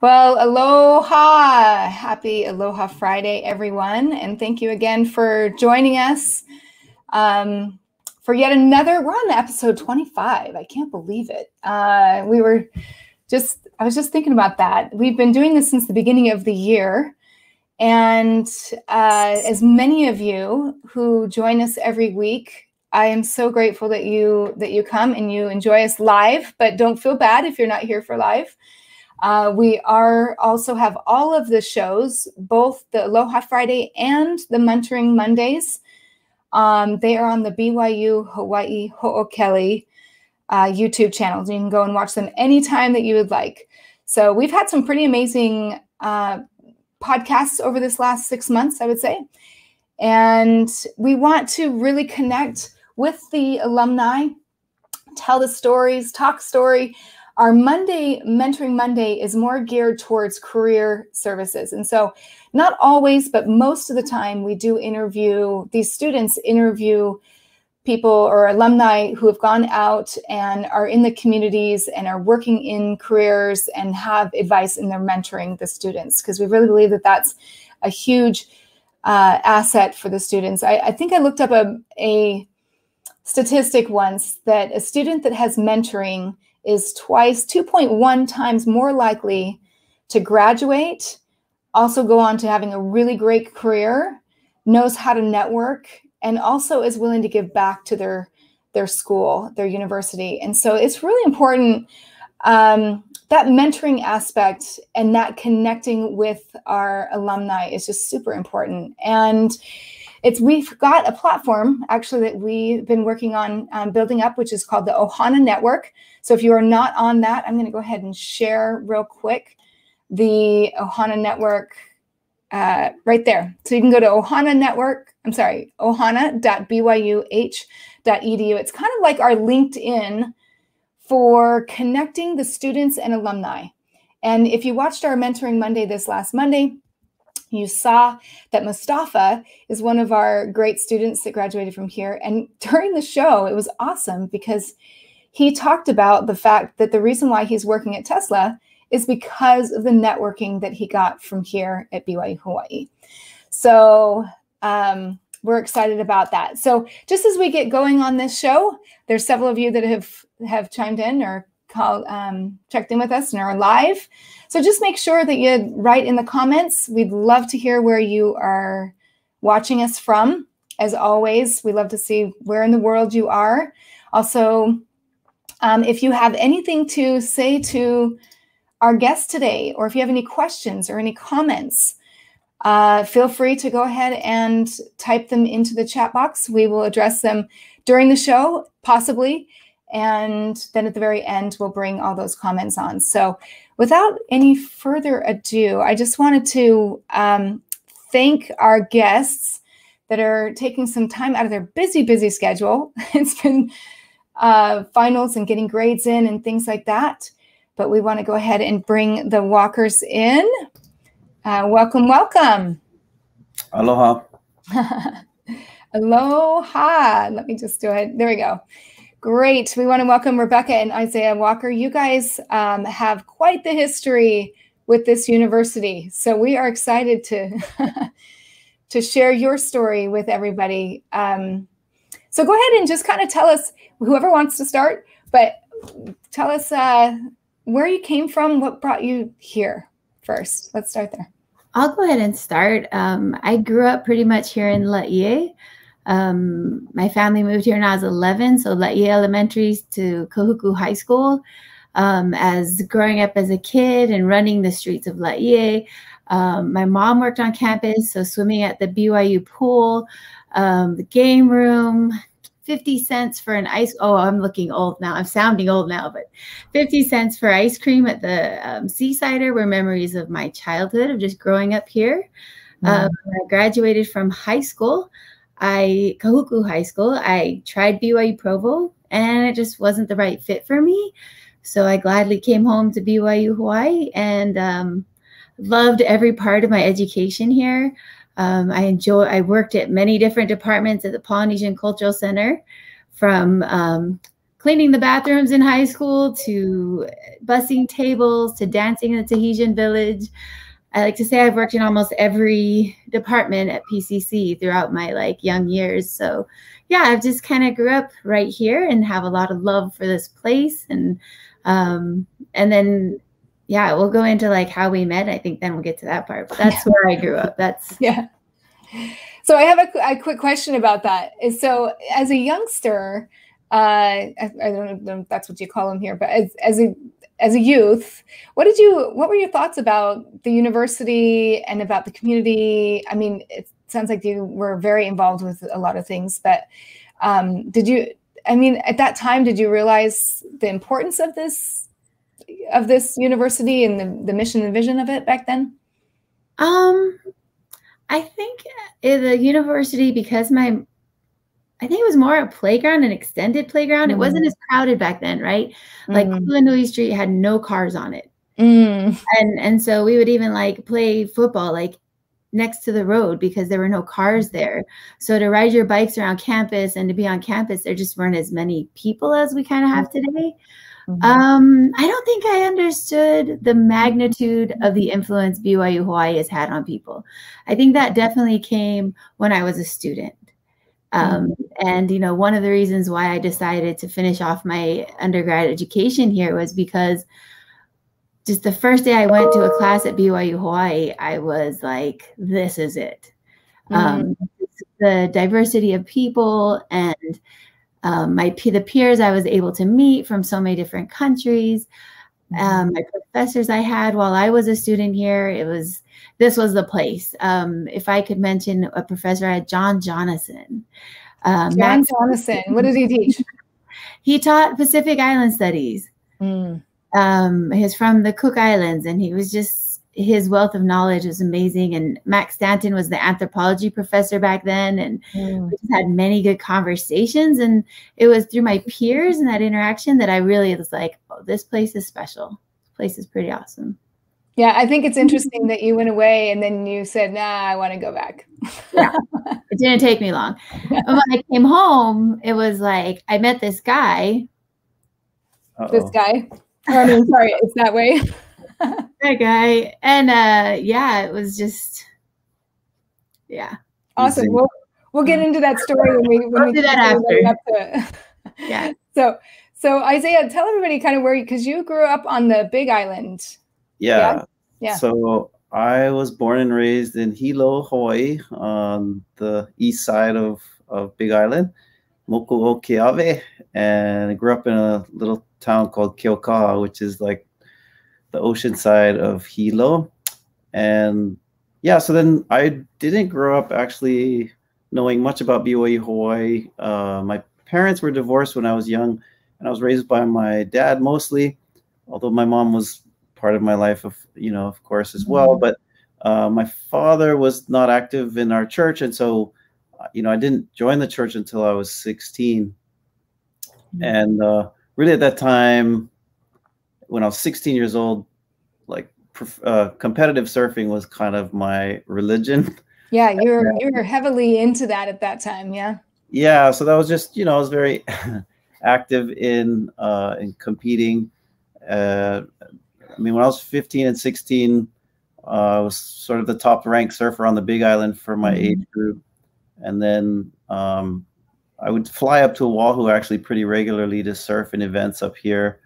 Well, aloha. Happy Aloha Friday, everyone. And thank you again for joining us um, for yet another. We're on episode 25. I can't believe it. Uh, we were just, I was just thinking about that. We've been doing this since the beginning of the year. And uh, as many of you who join us every week, I am so grateful that you that you come and you enjoy us live. But don't feel bad if you're not here for live. Uh, we are also have all of the shows, both the Aloha Friday and the Mentoring Mondays. Um, they are on the BYU Hawaii Ho'okele uh, YouTube channels. You can go and watch them anytime that you would like. So we've had some pretty amazing uh, podcasts over this last six months, I would say. And we want to really connect with the alumni, tell the stories, talk story our Monday, Mentoring Monday, is more geared towards career services. And so, not always, but most of the time, we do interview, these students interview people or alumni who have gone out and are in the communities and are working in careers and have advice and they're mentoring the students because we really believe that that's a huge uh, asset for the students. I, I think I looked up a, a statistic once that a student that has mentoring is twice, 2.1 times more likely to graduate, also go on to having a really great career, knows how to network, and also is willing to give back to their their school, their university. And so it's really important um, that mentoring aspect and that connecting with our alumni is just super important. And it's we've got a platform actually that we've been working on um, building up, which is called the Ohana Network. So if you are not on that, I'm going to go ahead and share real quick the Ohana Network uh, right there. So you can go to Ohana Network. I'm sorry, ohana.byuh.edu. It's kind of like our LinkedIn for connecting the students and alumni. And if you watched our Mentoring Monday this last Monday, you saw that Mustafa is one of our great students that graduated from here. And during the show, it was awesome because he talked about the fact that the reason why he's working at Tesla is because of the networking that he got from here at BYU Hawaii. So um, we're excited about that. So just as we get going on this show, there's several of you that have have chimed in or called um, checked in with us and are live. So just make sure that you write in the comments. We'd love to hear where you are watching us from. As always, we love to see where in the world you are. Also, um, if you have anything to say to our guest today, or if you have any questions or any comments, uh, feel free to go ahead and type them into the chat box. We will address them during the show, possibly. And then at the very end, we'll bring all those comments on. So without any further ado, I just wanted to um, thank our guests that are taking some time out of their busy, busy schedule. it's been uh, finals and getting grades in and things like that. But we want to go ahead and bring the walkers in. Uh, welcome, welcome. Aloha. Aloha. Let me just do it. There we go. Great. We want to welcome Rebekah and Isaiah Walker. You guys um, have quite the history with this university. So we are excited to, to share your story with everybody. Um, so go ahead and just kind of tell us, whoever wants to start, but tell us uh, where you came from, what brought you here first. Let's start there. I'll go ahead and start. Um, I grew up pretty much here in Laie. Um, my family moved here when I was 11, so Laie Elementary to Kahuku High School. Um, as growing up as a kid and running the streets of Laie, um, my mom worked on campus, so swimming at the BYU pool, um, the game room, 50 cents for an ice. Oh, I'm looking old now. I'm sounding old now, but 50 cents for ice cream at the um, Seasider were memories of my childhood of just growing up here. Mm. Um, I graduated from high school. I Kahuku High School. I tried BYU Provo and it just wasn't the right fit for me. So I gladly came home to BYU Hawaii and um, loved every part of my education here. Um, I enjoy. I worked at many different departments at the Polynesian Cultural Center, from um, cleaning the bathrooms in high school to bussing tables to dancing in the Tahitian village. I like to say I've worked in almost every department at PCC throughout my like young years. So, yeah, I've just kind of grew up right here and have a lot of love for this place and um and then yeah, we'll go into like how we met. I think then we'll get to that part. But that's where I grew up. That's yeah. So I have a, a quick question about that. Is so as a youngster, uh, I, I, don't know if that's what you call them here, but as, as a as a youth, what did you what were your thoughts about the university and about the community? I mean, it sounds like you were very involved with a lot of things, but um, did you? I mean, at that time, did you realize the importance of this of this university and the, the mission and vision of it back then? Um, I think the university because my I think it was more a playground, an extended playground. Mm. It wasn't as crowded back then, right? Like mm. Street had no cars on it. Mm. And and so we would even like play football like next to the road because there were no cars there. So to ride your bikes around campus and to be on campus, there just weren't as many people as we kind of have today. Mm-hmm. Um, I don't think I understood the magnitude of the influence BYU Hawaii has had on people. I think that definitely came when I was a student. Um, mm-hmm. and you know, one of the reasons why I decided to finish off my undergrad education here was because just the first day I went to a class at BYU Hawaii, I was like, "This is it." Mm-hmm. Um, the diversity of people and um, my the peers I was able to meet from so many different countries. Mm-hmm. Um, my professors I had while I was a student here, it was this was the place. Um, if I could mention a professor, I had Jon Jonassen. Um, Jon Jonassen, what did he teach? he taught Pacific Island Studies. Mm. Um, he's from the Cook Islands, and he was just his wealth of knowledge was amazing. And Max Stanton was the anthropology professor back then, and mm. we just had many good conversations. And it was through my peers and that interaction that I really was like, "Oh, this place is special. This place is pretty awesome." Yeah, I think it's interesting that you went away and then you said, "Nah, I want to go back." yeah, it didn't take me long. But when I came home, it was like I met this guy. Uh-oh. This guy. I mean, sorry, it's that way. that guy. And uh yeah, it was just yeah. Awesome. We'll we'll get into that story when we when we'll we do that after. yeah. So so Isaiah, tell everybody kind of where you because you grew up on the Big Island. Yeah. yeah. Yeah. So I was born and raised in Hilo, Hawaii, on the east side of, of Big Island, Mokuokeawe, and I grew up in a little town called Keaukaha, which is like the ocean side of Hilo. And yeah, so then I didn't grow up actually knowing much about BYU Hawaii. Uh, my parents were divorced when I was young, and I was raised by my dad mostly, although my mom was part of my life, of you know, of course, as well. Mm-hmm. But uh, my father was not active in our church, and so uh, you know, I didn't join the church until I was 16. Mm-hmm. And uh, really, at that time, when I was 16 years old, like uh, competitive surfing was kind of my religion. Yeah, you were you were heavily into that at that time. Yeah. Yeah, so that was just you know I was very active in uh, in competing. Uh, I mean, when I was 15 and 16, uh, I was sort of the top ranked surfer on the Big Island for my mm-hmm. age group, and then um, I would fly up to Oahu actually pretty regularly to surf in events up here.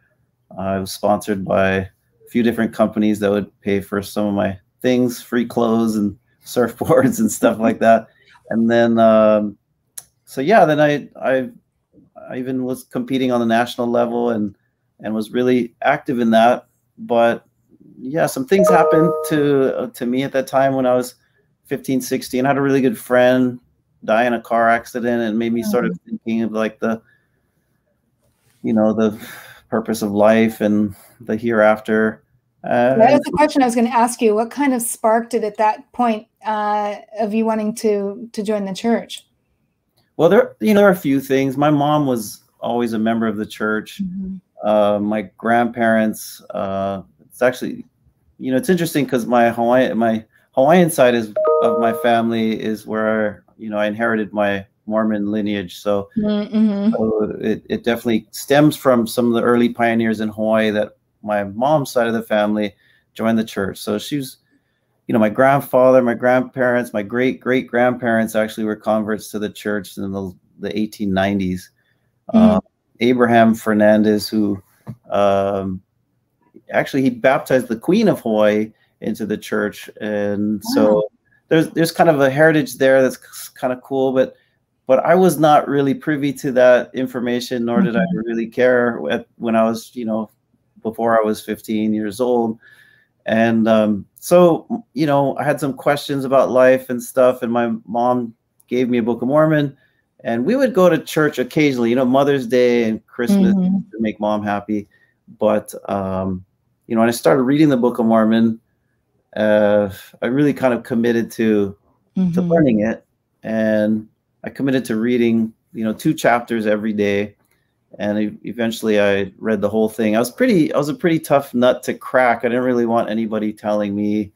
I was sponsored by a few different companies that would pay for some of my things, free clothes and surfboards and stuff like that. And then, um, so yeah, then I, I, I even was competing on the national level and, and was really active in that. But yeah, some things happened to, uh, to me at that time when I was 15, 16. I had a really good friend die in a car accident and made me sort of mm. thinking of like the, you know, the purpose of life and the hereafter. Uh, that is the question I was going to ask you. What kind of sparked it at that point uh, of you wanting to to join the church? Well, there you know there are a few things. My mom was always a member of the church. Mm-hmm. Uh, my grandparents. Uh, it's actually, you know, it's interesting because my Hawaiian my Hawaiian side is of my family is where you know I inherited my Mormon lineage. So, mm-hmm. so it, it definitely stems from some of the early pioneers in Hawaii that my mom's side of the family joined the church. So she's, you know, my grandfather, my grandparents, my great great grandparents actually were converts to the church in the, the 1890s. Mm-hmm. Uh, Abraham Fernandez, who um, actually he baptized the Queen of Hawaii into the church, and wow. so there's there's kind of a heritage there that's kind of cool, but but I was not really privy to that information, nor did mm-hmm. I really care when I was, you know, before I was 15 years old. And um, so, you know, I had some questions about life and stuff, and my mom gave me a Book of Mormon, and we would go to church occasionally, you know, Mother's Day and Christmas mm-hmm. to make mom happy. But um, you know, when I started reading the Book of Mormon, uh, I really kind of committed to mm-hmm. to learning it, and I committed to reading, you know, two chapters every day, and eventually I read the whole thing. I was pretty, I was a pretty tough nut to crack. I didn't really want anybody telling me,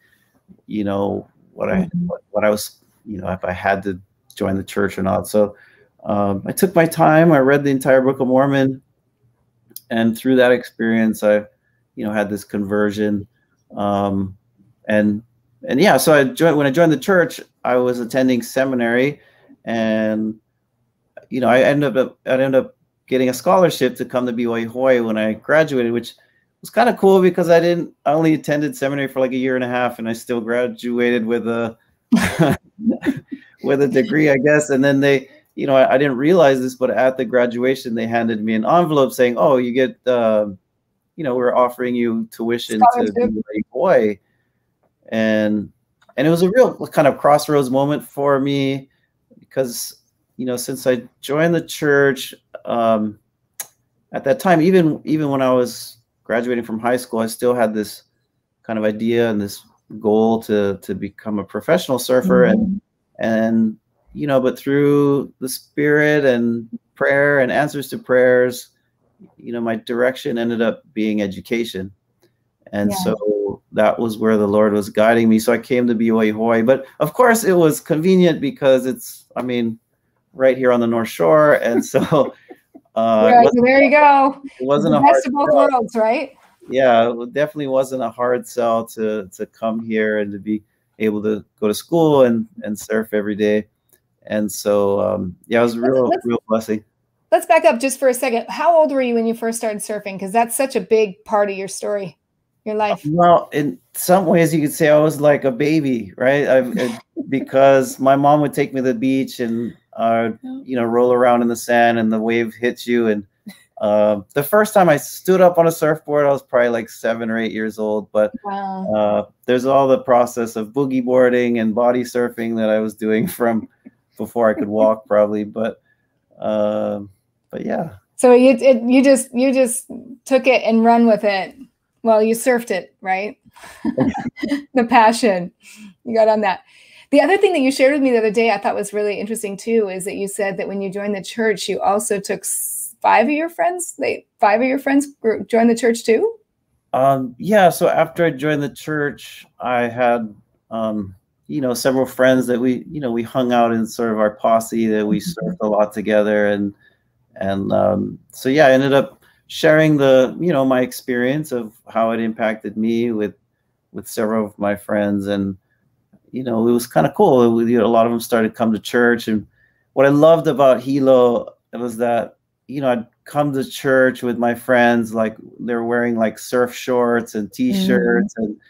you know, what I mm-hmm. what, what I was, you know, if I had to join the church or not. So um, I took my time. I read the entire Book of Mormon, and through that experience, I, you know, had this conversion. Um, and and yeah, so I joined when I joined the church. I was attending seminary, and you know, I ended up I ended up getting a scholarship to come to BYU Hawaii when I graduated, which was kind of cool because I didn't I only attended seminary for like a year and a half, and I still graduated with a with a degree, I guess. And then they, you know, I, I, didn't realize this, but at the graduation, they handed me an envelope saying, "Oh, you get." Uh, you know, we're offering you tuition to BYU Hawaii and and it was a real kind of crossroads moment for me because you know since I joined the church um, at that time, even even when I was graduating from high school, I still had this kind of idea and this goal to to become a professional surfer mm-hmm. and and you know but through the spirit and prayer and answers to prayers you know my direction ended up being education and yeah. so that was where the Lord was guiding me. So I came to BYU Hawaii. But of course, it was convenient because it's, I mean, right here on the North Shore. And so. Uh, right, there you go. It wasn't the a best of both sell. worlds, right? Yeah, it definitely wasn't a hard sell to to come here and to be able to go to school and and surf every day. And so, um, yeah, it was a real, let's, real blessing. Let's back up just for a second. How old were you when you first started surfing? Because that's such a big part of your story your life? Well, in some ways, you could say I was like a baby, right? I, because my mom would take me to the beach and, uh, you know, roll around in the sand and the wave hits you. And uh, the first time I stood up on a surfboard, I was probably like seven or eight years old. But wow. uh, there's all the process of boogie boarding and body surfing that I was doing from before I could walk, probably. But, uh, but yeah. So you it, you just you just took it and run with it. Well, you surfed it, right? the passion. You got on that. The other thing that you shared with me the other day I thought was really interesting too is that you said that when you joined the church, you also took five of your friends. They five of your friends joined the church too. Um, yeah. So after I joined the church, I had um, you know several friends that we you know we hung out in sort of our posse that we mm-hmm. surfed a lot together and and um, so yeah, I ended up sharing the you know my experience of how it impacted me with with several of my friends and you know it was kind of cool was, you know, a lot of them started to come to church and what i loved about hilo it was that you know i'd come to church with my friends like they're wearing like surf shorts and t-shirts mm. and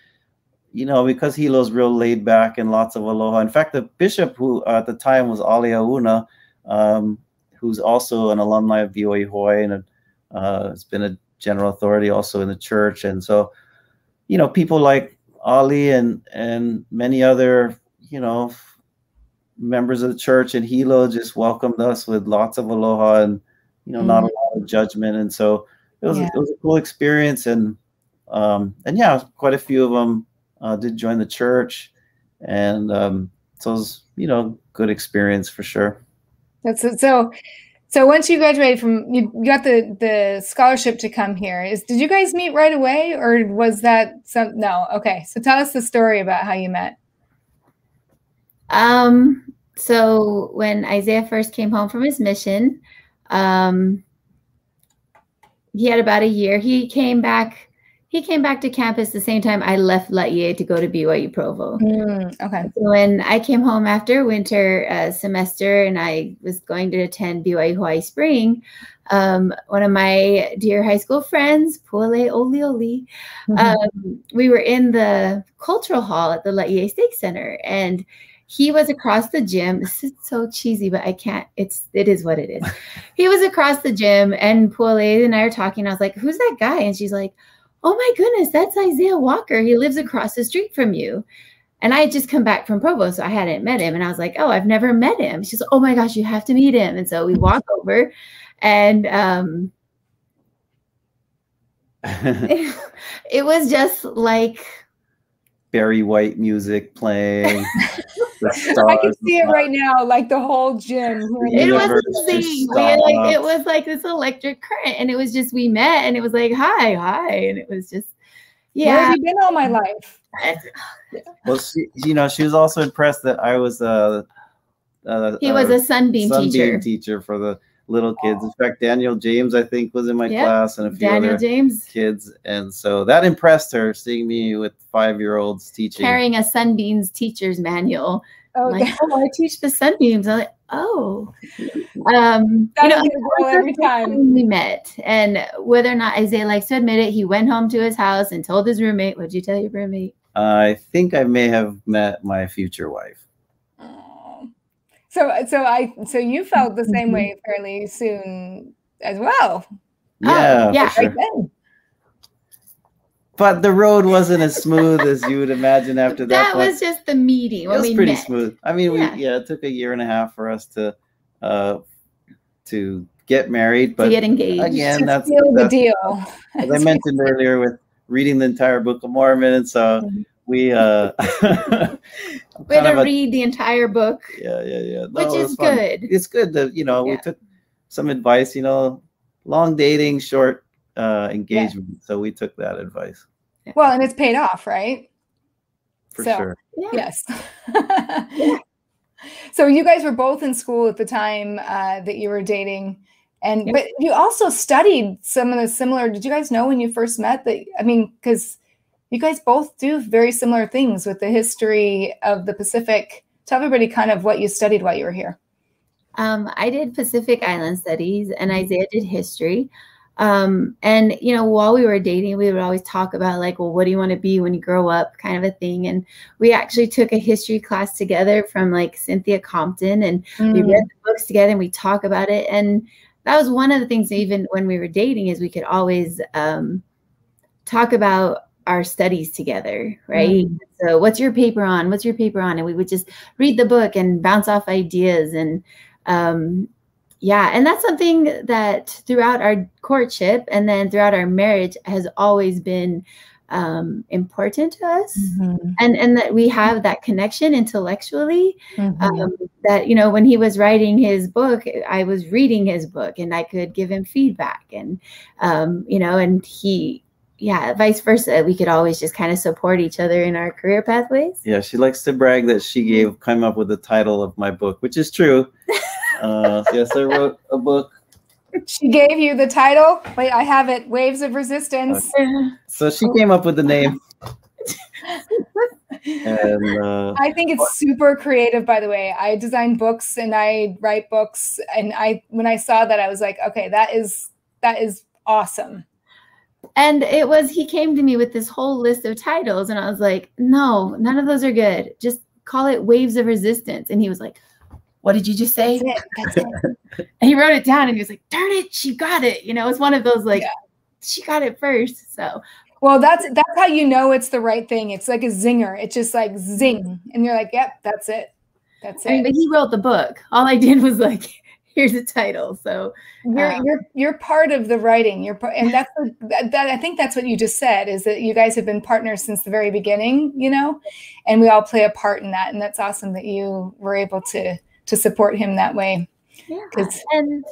you know because hilo's real laid back and lots of aloha in fact the bishop who uh, at the time was ali auna um, who's also an alumni of BYU Hawaii and a uh, has been a general authority also in the church, and so you know people like Ali and and many other you know members of the church and Hilo just welcomed us with lots of aloha and you know mm-hmm. not a lot of judgment, and so it was yeah. it was a cool experience, and um, and yeah, quite a few of them uh, did join the church, and um, so it was you know good experience for sure. That's it. So so once you graduated from you got the the scholarship to come here. Is did you guys meet right away or was that some no, okay. So tell us the story about how you met. Um so when Isaiah first came home from his mission, um, he had about a year. He came back. He came back to campus the same time I left Laie to go to BYU Provo. Mm, okay. So when I came home after winter uh, semester and I was going to attend BYU Hawaii Spring, um, one of my dear high school friends, Puale Oli Oli, Mhm. um, we were in the cultural hall at the Laie Stake Center, and he was across the gym. This is so cheesy, but I can't. It's it is what it is. he was across the gym, and Puale and I are talking. I was like, "Who's that guy?" And she's like, "Oh my goodness, that's Isaiah Walker. He lives across the street from you." And I had just come back from Provo, so I hadn't met him. And I was like, "Oh, I've never met him." She's like, "Oh my gosh, you have to meet him." And so we walk over, and um, it was just like Barry White music playing. I can see it right now, like the whole gym. it was just insane. Like it was like this electric current, and it was just we met, and it was like hi, hi, and it was just yeah. Where yeah. have you been all my life? Well, she, you know, she was also impressed that I was a. Uh, He was a sunbeam, sunbeam teacher. teacher for the little kids. In fact, Daniel James, I think, was in my Yep. class, and a few Daniel other James kids, and so that impressed her seeing me with five-year-olds teaching. carrying a sunbeams teacher's manual. Oh, like, oh, I teach the sunbeams. I'm like, oh, um, That'll you know, the goal every time. we met, and whether or not Isaiah likes to admit it, he went home to his house and told his roommate. What'd you tell your roommate? I think I may have met my future wife. Aw. So, so I, so you felt the same Mhm. way fairly soon as well. Yeah, yeah, for Right But the road wasn't as smooth as you would imagine after that. That point. was just the meeting it was pretty met. smooth. I mean, Yeah. we yeah, it took a year and a half for us to uh to get married, but to get engaged. again, To that's, seal the deal. as I mentioned earlier with reading the entire Book of Mormon, and so Mhm. We uh we had to a- read the entire book, yeah, yeah, yeah. No, which it is fun. good. It's good that you know we took some advice. You know, long dating, short uh engagement. So we took that advice Well, and it's paid off, right? for So- sure. Yeah. Yes. so you guys were both in school at the time uh, that you were dating, and Yep. but you also studied some of the similar. Did you guys know when you first met that? I mean, because you guys both do very similar things with the history of the Pacific. Tell everybody kind of what you studied while you were here. Um, I did Pacific Island Studies, and Isaiah did history. Um, and you know, while we were dating, we would always talk about like, well, what do you want to be when you grow up, kind of a thing. And we actually took a history class together from like Cynthia Compton, and we read the books together, and we talk about it. And that was one of the things, even when we were dating, is we could always um, talk about our studies together, right? So, what's your paper on? What's your paper on? And we would just read the book and bounce off ideas and um yeah and that's something that throughout our courtship and then throughout our marriage has always been um important to us Mm-hmm. and and that we have that connection intellectually Mm-hmm. um, that you know when he was writing his book i was reading his book and i could give him feedback and um, you know and he yeah vice versa we could always just kind of support each other in our career pathways Yeah, she likes to brag that she gave came up with the title of my book, which is true. Uh, yes, I wrote a book. She gave you the title. Wait, I have it. Waves of Resistance. So she came up with the name. and uh, I think it's super creative, by the way. I design books and I write books, and I when I saw that, I was like, okay, that is that is awesome. And it was, he came to me with this whole list of titles, and I was like, no, none of those are good. Just call it Waves of Resistance. And he was like, what did you just say? That's it. That's it. And he wrote it down and he was like, darn it, she got it. You know, it's one of those like, Yeah. she got it first. So, Well, that's that's how you know it's the right thing. It's like a zinger. It's just like zing, and you're like, yep, that's it. That's I mean, it. but he wrote the book. All I did was like, here's a title. So, You're um, you're you're part of the writing. You're part, and that's that, that I think that's what you just said is that you guys have been partners since the very beginning, you know, and we all play a part in that, and that's awesome that you were able to to support him that way. yeah. And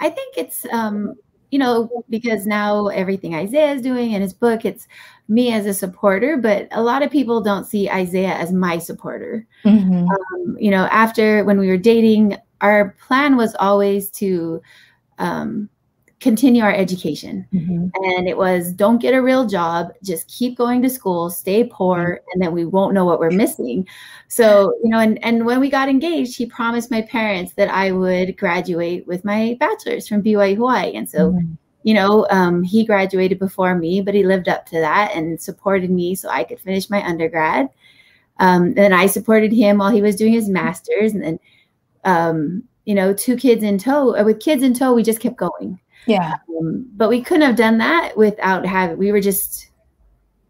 I think it's, um, you know, because now everything Isaiah is doing in his book, it's me as a supporter, but a lot of people don't see Isaiah as my supporter. Mm-hmm. Um, you know, after when we were dating, our plan was always to um, continue our education. Mm-hmm. And it was don't get a real job, just keep going to school, stay poor, mm-hmm. and then we won't know what we're missing. So, you know, and, and when we got engaged, he promised my parents that I would graduate with my bachelor's from BYU Hawaii. And so, mm-hmm you know, um, he graduated before me, but he lived up to that and supported me so I could finish my undergrad. Um, and I supported him while he was doing his master's. And then, um, you know, two kids in tow, uh, with kids in tow, we just kept going. Yeah. Um, but we couldn't have done that without having, we were just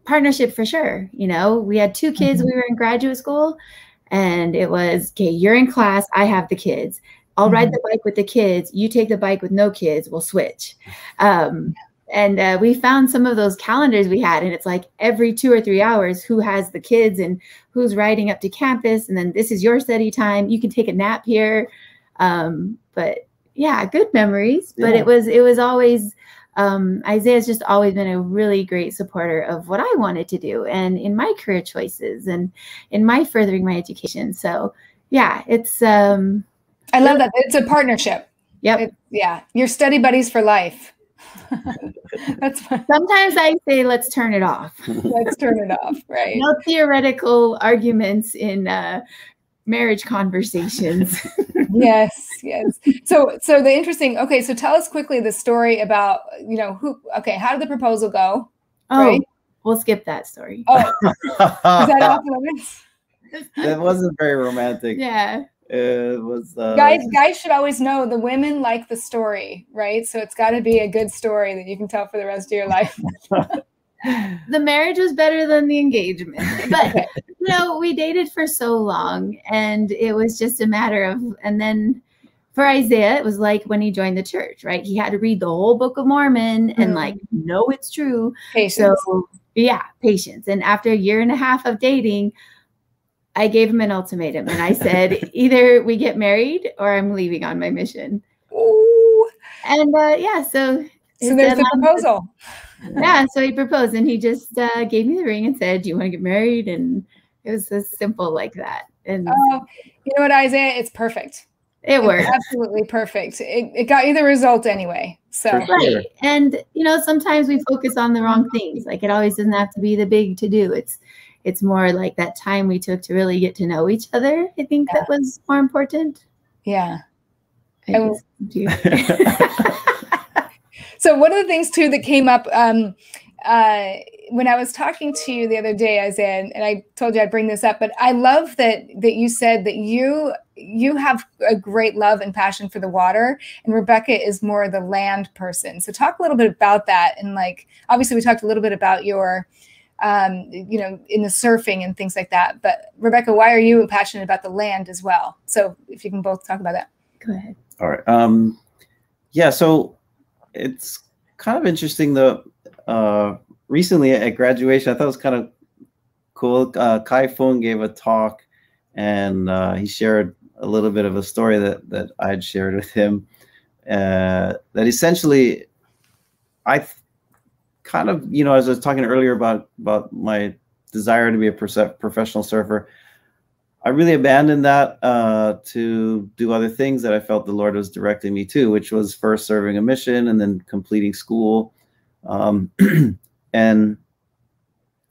partnership for sure. You know, we had two kids, mm-hmm. we were in graduate school, and it was, okay, you're in class, I have the kids. I'll mm-hmm. ride the bike with the kids. You take the bike with no kids. We'll switch. Um, and uh, we found some of those calendars we had, and it's like every two or three hours, who has the kids and who's riding up to campus, and then this is your study time. You can take a nap here. Um, but yeah, good memories. Yeah. But it was it was always um, Isaiah's just always been a really great supporter of what I wanted to do and in my career choices and in my furthering my education. So yeah, it's um, I love that. It's a partnership. Yep. It, yeah. You're study buddies for life. That's fun. Sometimes I say, let's turn it off. let's turn it off. Right. No theoretical arguments in uh, marriage conversations. yes. Yes. So, so the interesting, okay. So tell us quickly the story about, you know, who, okay. How did the proposal go? Oh, right? we'll skip that story. Oh, is that off limits? That wasn't very romantic. Yeah it was uh, guys guys should always know the women like the story right? So it's got to be a good story that you can tell for the rest of your life. The marriage was better than the engagement but you know we dated for so long and it was just a matter of and then for isaiah it was like when he joined the church right? He had to read the whole book of mormon and mm-hmm. like know it's true. Patience. so yeah patience. And after a year and a half of dating I gave him an ultimatum and I said, either we get married or I'm leaving on my mission. Ooh. And uh, yeah, so so there's the proposal. Was, yeah, so he proposed and he just uh, gave me the ring and said, "Do you want to get married?" And it was as simple like that. And oh, you know what, Isaiah? It's perfect. It worked. absolutely perfect. It, it got you the result anyway. So right. And you know, sometimes we focus on the wrong things. Like it always doesn't have to be the big to do. It's it's more like that time we took to really get to know each other. I think yeah. that was more important. Yeah. so one of the things too that came up um, uh, when I was talking to you the other day, Isaiah, and I told you I'd bring this up, but I love that that you said that you you have a great love and passion for the water, and Rebekah is more the land person. So talk a little bit about that, and like obviously we talked a little bit about your um, you know, in the surfing and things like that. But Rebekah, why are you passionate about the land as well? So if you can both talk about that. Go ahead. All right. Um, yeah. So it's kind of interesting though. Uh, recently at graduation, I thought it was kind of cool. Uh, Kai Fung gave a talk, and uh, he shared a little bit of a story that that I'd shared with him. Uh, that essentially, I kind of, you know, as I was talking earlier about about my desire to be a professional surfer, I really abandoned that uh, to do other things that I felt the Lord was directing me to, which was first serving a mission and then completing school. Um, and,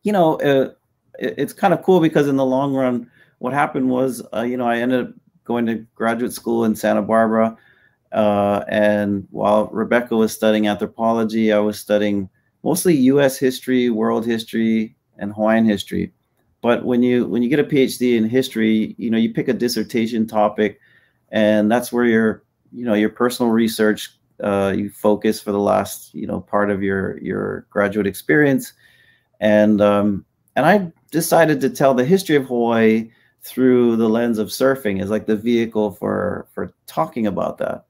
you know, uh, it, it's kind of cool because in the long run, what happened was, uh, you know, I ended up going to graduate school in Santa Barbara. Uh, and while Rebekah was studying anthropology, I was studying mostly U.S. history, world history, and Hawaiian history. But when you when you get a PhD in history, you know you pick a dissertation topic, and that's where your you know your personal research uh, you focus for the last you know part of your your graduate experience, and um, and I decided to tell the history of Hawaii through the lens of surfing as like the vehicle for for talking about that.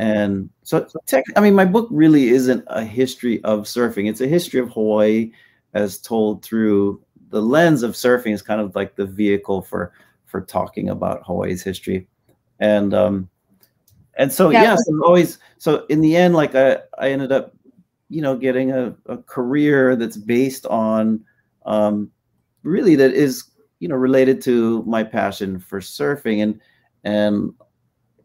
And so, tech, I mean, my book really isn't a history of surfing. It's a history of Hawaii as told through the lens of surfing is kind of like the vehicle for for talking about Hawaii's history. And um and so Yeah. yes, I'm always so in the end, like I, I ended up, you know, getting a, a career that's based on um really that is, you know, related to my passion for surfing and and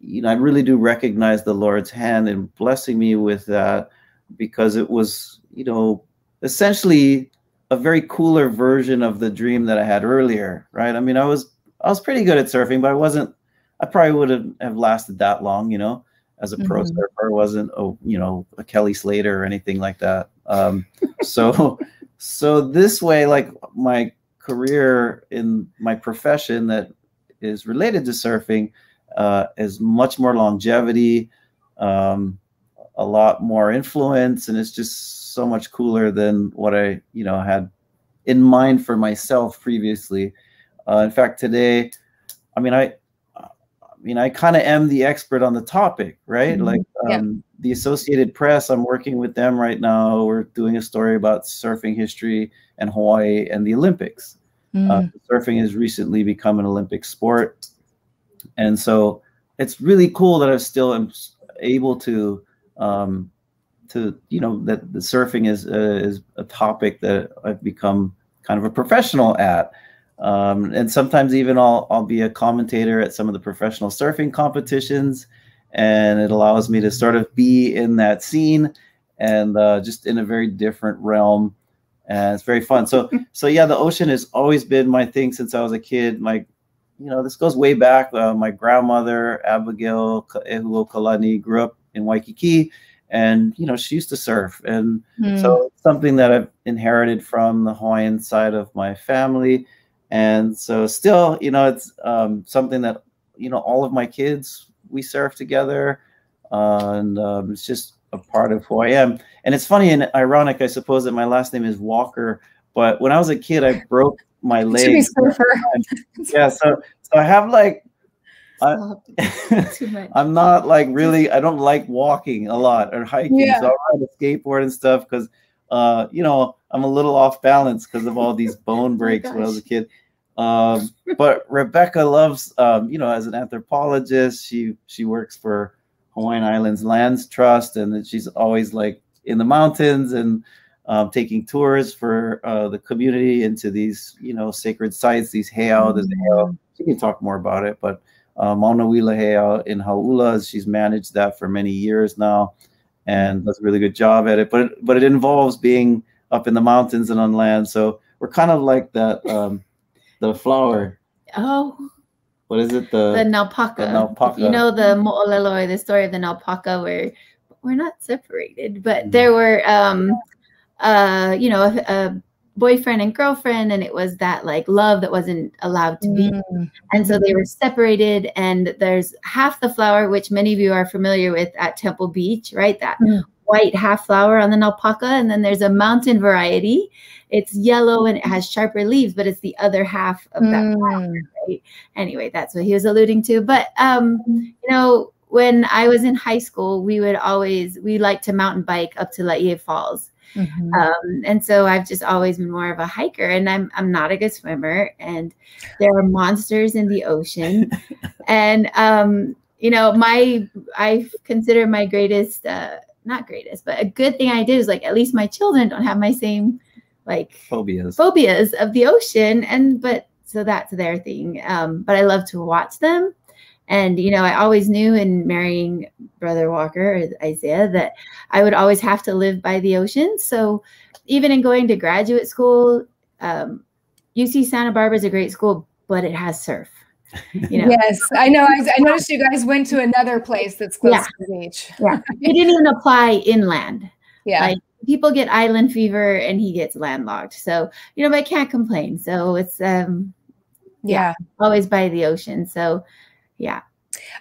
you know, I really do recognize the Lord's hand in blessing me with that because it was, you know, essentially a very cooler version of the dream that I had earlier, right? I mean, I was I was pretty good at surfing, but I wasn't I probably wouldn't have lasted that long, you know, as a pro Mhm. surfer. I wasn't a, you know, a Kelly Slater or anything like that. Um so so this way like my career in my profession that is related to surfing uh, is much more longevity, um, a lot more influence, and it's just so much cooler than what I, you know, had in mind for myself previously. Uh, in fact, today, I mean, I, I mean, I kind of am the expert on the topic, right? Mhm. Like Yeah. um, the Associated Press, I'm working with them right now. We're doing a story about surfing history and Hawaii and the Olympics. Uh, Mm. surfing has recently become an Olympic sport, and so it's really cool that I still am able to, um, to you know that the surfing is uh, is a topic that I've become kind of a professional at, um, and sometimes even I'll I'll be a commentator at some of the professional surfing competitions, and it allows me to sort of be in that scene, and uh, just in a very different realm and it's very fun. So so yeah, the ocean has always been my thing since I was a kid. My you know this goes way back. Uh, my grandmother Abigail Ehuo Kalani grew up in Waikiki, and you know she used to surf, and Mm. so it's something that I've inherited from the Hawaiian side of my family, and so still you know it's um, something that you know all of my kids we surf together, uh, and um, it's just a part of who I am. And it's funny and ironic, I suppose, that my last name is Walker. But when I was a kid, I broke my legs. yeah, so so I have like I- Stop. Too much. I'm not like really. I don't like walking a lot or hiking. Yeah. So I ride a skateboard and stuff because, uh, you know, I'm a little off balance because of all these bone breaks when I was a kid. Um, but Rebekah loves, um, you know, as an anthropologist, she she works for Hawaiian Islands Lands Trust, and then she's always like in the mountains and um, taking tours for uh, the community into these, you know, sacred sites. These heiau, there's a heiau. She can talk more about it, but uh, Mauna Wila Heiau in Hauula. She's managed that for many years now, and does a really good job at it. But it, but it involves being up in the mountains and on land. So we're kind of like that. Um, the flower. Oh, What is it? the The, Naupaka. the Naupaka. You know the Mo'olelo, the story of the Naupaka, where we're not separated, but there were, um, uh, you know, a, a boyfriend and girlfriend, and it was that like love that wasn't allowed to be. Mm. And so they were separated, and there's half the flower, which many of you are familiar with at Temple Beach, right? That Mm. white half flower on the Naupaka. And then there's a mountain variety. It's yellow and it has sharper leaves, but it's the other half of that Mm. right? Anyway, that's what he was alluding to. But um, you know, when I was in high school, we would always we like to mountain bike up to Laie Falls. Mhm. Um, and so I've just always been more of a hiker and I'm I'm not a good swimmer and there are monsters in the ocean. and um, you know, my I consider my greatest uh not greatest, but a good thing I did is like at least my children don't have my same like phobias. phobias of the ocean and but so that's their thing um but i love to watch them and you know i always knew in marrying brother walker isaiah that i would always have to live by the ocean so even in going to graduate school um uc santa barbara is a great school but it has surf you know Yes, I know. I, I noticed you guys went to another place that's close Yeah. to the beach. yeah it didn't even apply inland Yeah. Like, people get island fever and he gets landlocked so you know but i can't complain so it's um yeah. always by the ocean. So, yeah.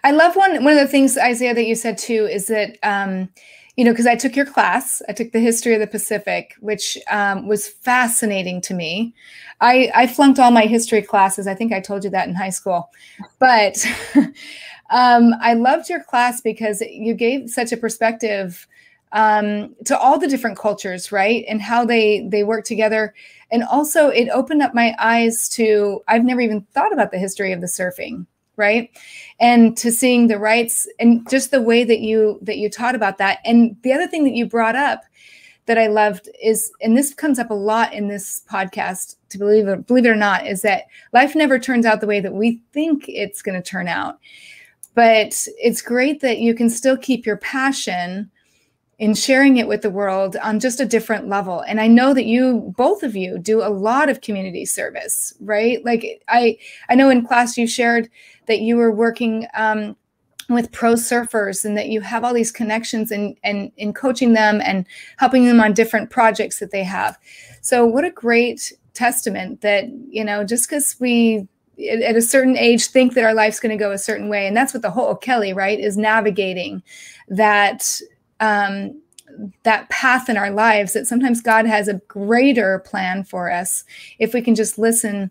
I love one one of the things Isaiah that you said too is that um, you know because I took your class, I took the history of the Pacific, which um, was fascinating to me. I I flunked all my history classes. I think I told you that in high school, but um, I loved your class because you gave such a perspective um, to all the different cultures, right, and how they they work together. And also, it opened up my eyes to I've never even thought about the history of the surfing right? And to seeing the rights and just the way that you that you taught about that. And the other thing that you brought up that i loved is and this comes up a lot in this podcast to believe it believe it or not is that life never turns out the way that we think it's going to turn out. But it's great that you can still keep your passion in sharing it with the world on just a different level. And i know that you both of you do a lot of community service right? Like i i know in class you shared that you were working um, with pro surfers and that you have all these connections and and in coaching them and helping them on different projects that they have. So what a great testament that you know just because we at a certain age think that our life's going to go a certain way and that's what the whole kelly right is navigating that um, that path in our lives that sometimes God has a greater plan for us if we can just listen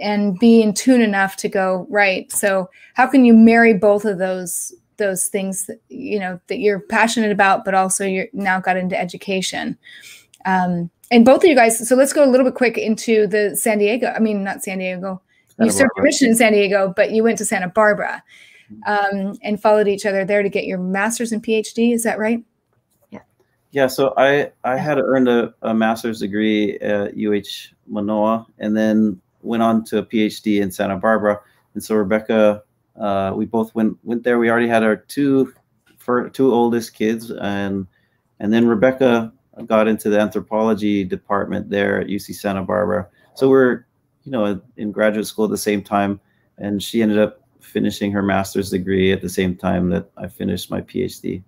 and be in tune enough to go right. So how can you marry both of those those things that, you know that you're passionate about, but also you're now got into education. Um, and both of you guys. So let's go a little bit quick into the San Diego. I mean, not San Diego. Santa you served your mission in San Diego, but you went to Santa Barbara um, and followed each other there to get your master's and PhD. Is that right? Yeah. Yeah. So I I had earned a, a master's degree at UH Manoa, and then went on to a PhD in Santa Barbara. And so Rebekah, uh, we both went went there. We already had our two for two oldest kids, and and then Rebekah got into the anthropology department there at UC Santa Barbara. So we're you know in graduate school at the same time, and she ended up finishing her master's degree at the same time that I finished my PhD.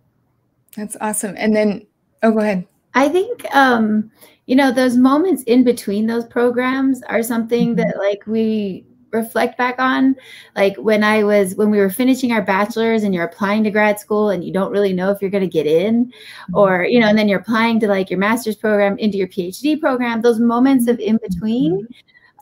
That's awesome. And then, oh, go ahead. I think, um, you know, those moments in between those programs are something mm-hmm. that like we reflect back on like when i was when we were finishing our bachelor's and you're applying to grad school and you don't really know if you're going to get in mm-hmm. or you know and then you're applying to like your master's program into your phd program those moments of in between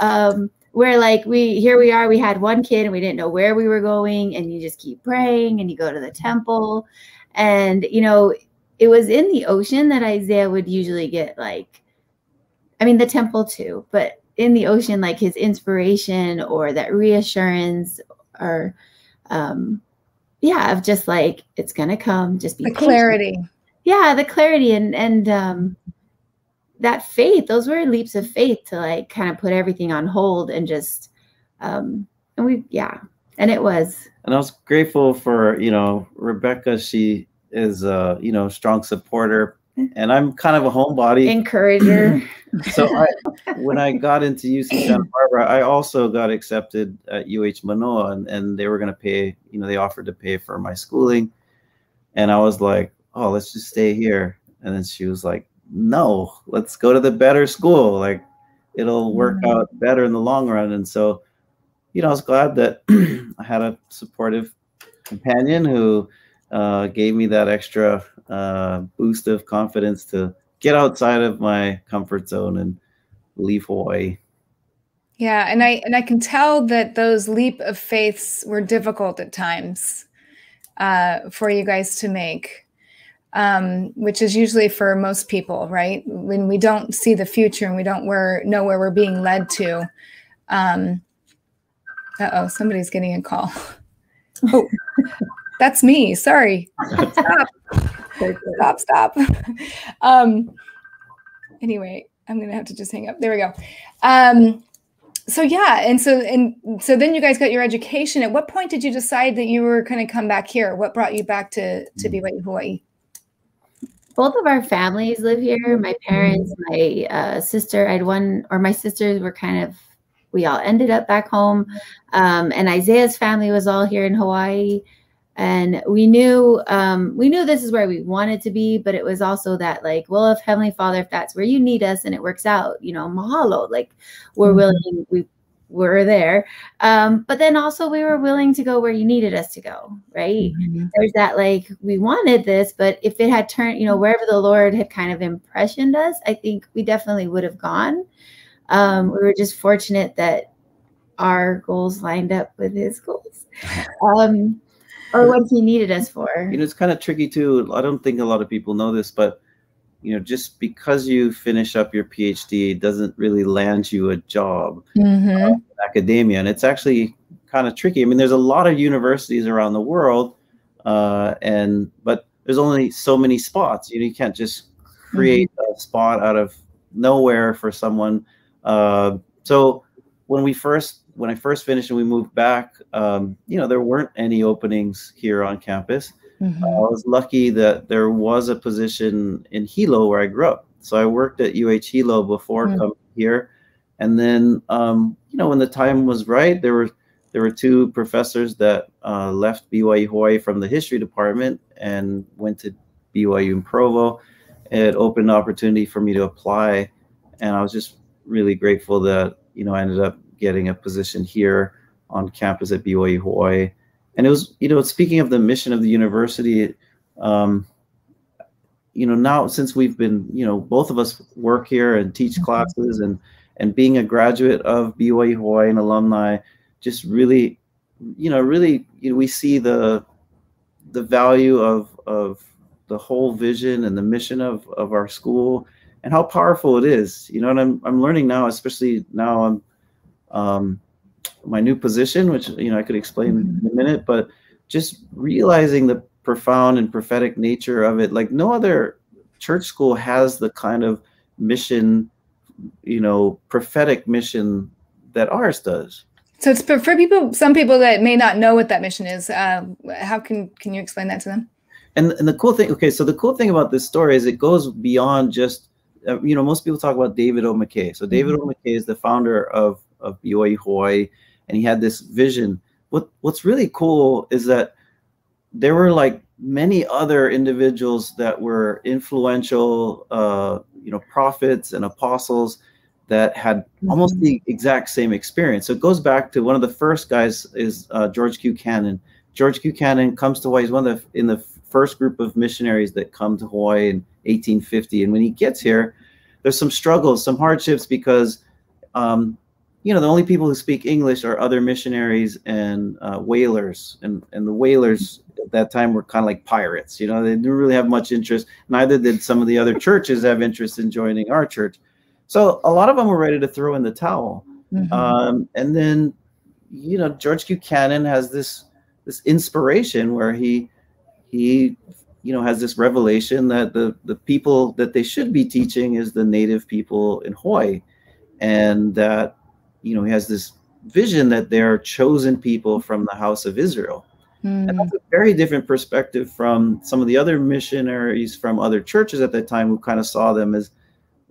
mm-hmm. um, where like we here we are we had one kid and we didn't know where we were going and you just keep praying and you go to the temple. And you know it was in the ocean that isaiah would usually get like i mean the temple too but in the ocean like his inspiration or that reassurance or um yeah of just like it's gonna come just be the clarity. Yeah the clarity and and um that faith, those were leaps of faith to like kind of put everything on hold and just, um, and we, yeah, and it was. And I was grateful for, you know, Rebekah, she is a, you know, strong supporter and I'm kind of a homebody encourager. so I, when I got into UC Santa Barbara, I also got accepted at UH Manoa and, and they were going to pay, you know, they offered to pay for my schooling. And I was like, oh, let's just stay here. And then she was like, no, let's go to the better school. Like it'll work mm-hmm. out better in the long run. And so, you know, I was glad that I had a supportive companion who uh, gave me that extra uh, boost of confidence to get outside of my comfort zone and leave Hawaii. Yeah, and I and I can tell that those leap of faiths were difficult at times uh, for you guys to make um, which is usually for most people, right? When we don't see the future and we don't where, know where we're being led to. Um, uh oh, somebody's getting a call. oh, that's me. Sorry. Stop. stop, stop. Um, anyway, I'm gonna have to just hang up. There we go. Um, so yeah, and so and so then you guys got your education. At what point did you decide that you were going to come back here? What brought you back to to BYU Hawaii? Both of our families live here. My parents, my uh, sister, I had one, or my sisters were kind of, we all ended up back home. Um, and Isaiah's family was all here in Hawaii. And we knew, um, we knew this is where we wanted to be, but it was also that like, well, if Heavenly Father, if that's where you need us and it works out, you know, mahalo, like we're mm-hmm. willing, we were there. Um, but then also we were willing to go where you needed us to go, right? Mm-hmm. There's that like we wanted this, but if it had turned, you know, wherever the Lord had kind of impressioned us, I think we definitely would have gone. Um, we were just fortunate that our goals lined up with his goals. Um, or what he needed us for. You know, it's kind of tricky too. I don't think a lot of people know this, but you know, just because you finish up your PhD doesn't really land you a job mm-hmm. in academia. And it's actually kind of tricky. I mean, there's a lot of universities around the world, uh, and but there's only so many spots. You know, you can't just create mm-hmm. a spot out of nowhere for someone. Uh, so when we first when I first finished and we moved back, um, you know, there weren't any openings here on campus. Mm-hmm. Uh, I was lucky that there was a position in Hilo where I grew up. So I worked at UH Hilo before mm-hmm. coming here, and then um, you know when the time was right, there were there were two professors that uh, left BYU Hawaii from the history department and went to BYU in Provo. It opened an opportunity for me to apply, and I was just really grateful that you know I ended up getting a position here on campus at BYU Hawaii. And it was, you know, speaking of the mission of the university, um, you know, now since we've been, you know, both of us work here and teach mm-hmm. classes and and being a graduate of BYU Hawaii and alumni, just really, you know, really, you know, we see the the value of of the whole vision and the mission of of our school and how powerful it is. You know, and I'm I'm learning now, especially now I'm um, my new position, which you know I could explain mm-hmm. in a minute, but just realizing the profound and prophetic nature of it, like no other church school has the kind of mission, you know, prophetic mission that ours does. So it's for, for people, some people that may not know what that mission is. Uh, how can can you explain that to them? And and the cool thing, okay, so the cool thing about this story is it goes beyond just, uh, you know, most people talk about David O. McKay. So David mm-hmm. O. McKay is the founder of of BYU Hawaii, and he had this vision. What What's really cool is that there were like many other individuals that were influential, uh, you know, prophets and apostles that had mm-hmm. almost the exact same experience. So it goes back to one of the first guys is uh, George Q. Cannon. George Q. Cannon comes to Hawaii. He's one of the in the first group of missionaries that come to Hawaii in 1850. And when he gets here, there's some struggles, some hardships because um, you know, the only people who speak English are other missionaries and uh, whalers, and and the whalers at that time were kind of like pirates. You know, they didn't really have much interest. Neither did some of the other churches have interest in joining our church. So a lot of them were ready to throw in the towel. Mm-hmm. Um, and then, you know, George Q. Cannon has this this inspiration where he he you know has this revelation that the the people that they should be teaching is the native people in Hawaii, and that you know, he has this vision that they're chosen people from the house of Israel. Mm. And that's a very different perspective from some of the other missionaries from other churches at that time who kind of saw them as,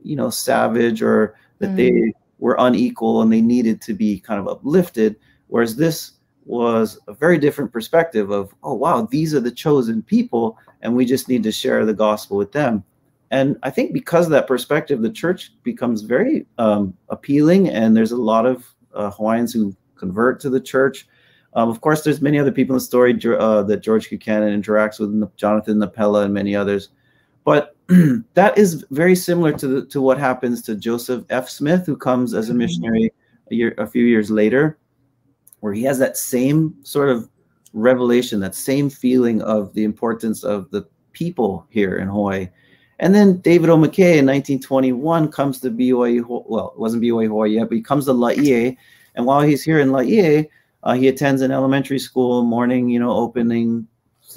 you know, savage or that mm. they were unequal and they needed to be kind of uplifted. Whereas this was a very different perspective of, oh, wow, these are the chosen people, and we just need to share the gospel with them. And I think because of that perspective, the church becomes very um, appealing, and there's a lot of uh, Hawaiians who convert to the church. Um, of course, there's many other people in the story uh, that George Q. Cannon interacts with, Jonathan Napela and many others. But that is very similar to the, to what happens to Joseph F. Smith, who comes as a mm-hmm. missionary a year, a few years later, where he has that same sort of revelation, that same feeling of the importance of the people here in Hawaii and then David O. McKay in 1921 comes to BYU, well, it wasn't BYU Hawaii yet, but he comes to Laie. And while he's here in Laie, uh, he attends an elementary school morning, you know, opening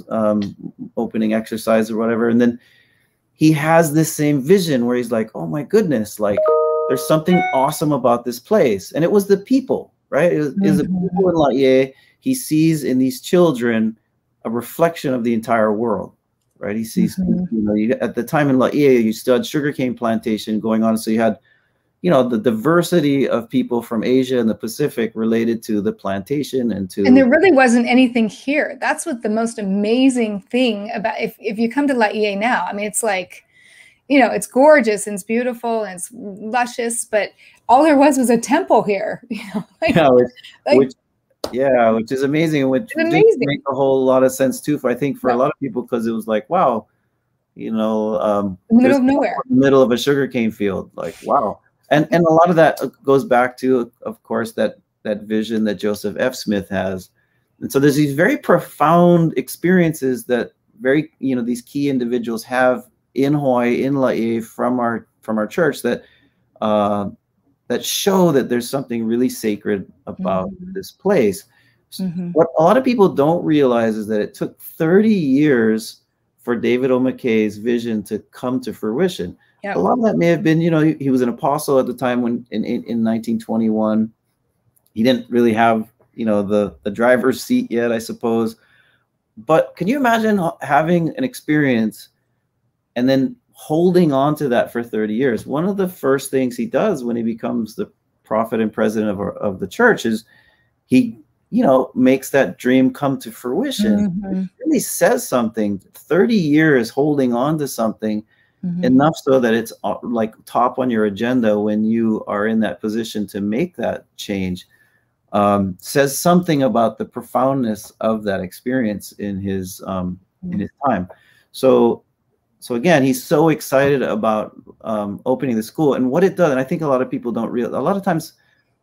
um, opening exercise or whatever. And then he has this same vision where he's like, oh my goodness, like there's something awesome about this place. And it was the people, right? It was, mm-hmm. it was the mm-hmm. people in Laie. He sees in these children a reflection of the entire world right? He sees, mm-hmm. you know, you, at the time in Laie, you still had sugarcane plantation going on. So you had, you know, the diversity of people from Asia and the Pacific related to the plantation and to. And there really wasn't anything here. That's what the most amazing thing about, if, if you come to Laie now, I mean, it's like, you know, it's gorgeous and it's beautiful and it's luscious, but all there was was a temple here. You know, like, yeah, which, like, which yeah, which is amazing, which amazing. make a whole lot of sense too. For I think for yeah. a lot of people, because it was like, wow, you know, um, middle of nowhere, middle of a sugarcane field, like wow, and and a lot of that uh, goes back to, of course, that that vision that Joseph F. Smith has, and so there's these very profound experiences that very you know these key individuals have in Hawaii in Laie from our from our church that uh, that show that there's something really sacred about mm-hmm. this place. Mm-hmm. What a lot of people don't realize is that it took 30 years for David O. McKay's vision to come to fruition. Yep. A lot of that may have been, you know, he, he was an apostle at the time when in, in, in 1921. He didn't really have, you know, the, the driver's seat yet, I suppose. But can you imagine having an experience and then holding on to that for 30 years? One of the first things he does when he becomes the prophet and president of, of the church is he you know makes that dream come to fruition mm-hmm. really says something 30 years holding on to something mm-hmm. enough so that it's uh, like top on your agenda when you are in that position to make that change um, says something about the profoundness of that experience in his um, mm-hmm. in his time so so again he's so excited about um, opening the school and what it does and i think a lot of people don't realize a lot of times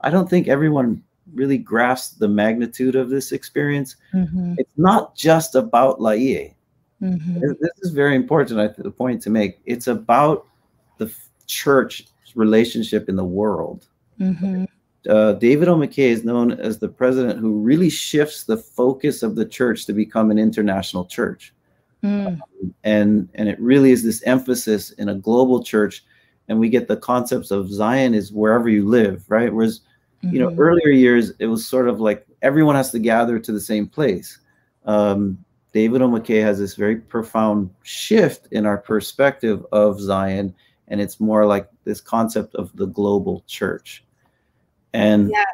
i don't think everyone really grasps the magnitude of this experience. Mm-hmm. It's not just about Laie. Mm-hmm. This is very important. I think the point to make. It's about the church relationship in the world. Mm-hmm. Uh, David O. McKay is known as the president who really shifts the focus of the church to become an international church. Mm. Um, and and it really is this emphasis in a global church and we get the concepts of zion is wherever you live right whereas. You know, mm-hmm. earlier years it was sort of like everyone has to gather to the same place. Um, David O. McKay has this very profound shift in our perspective of Zion, and it's more like this concept of the global church. And yeah.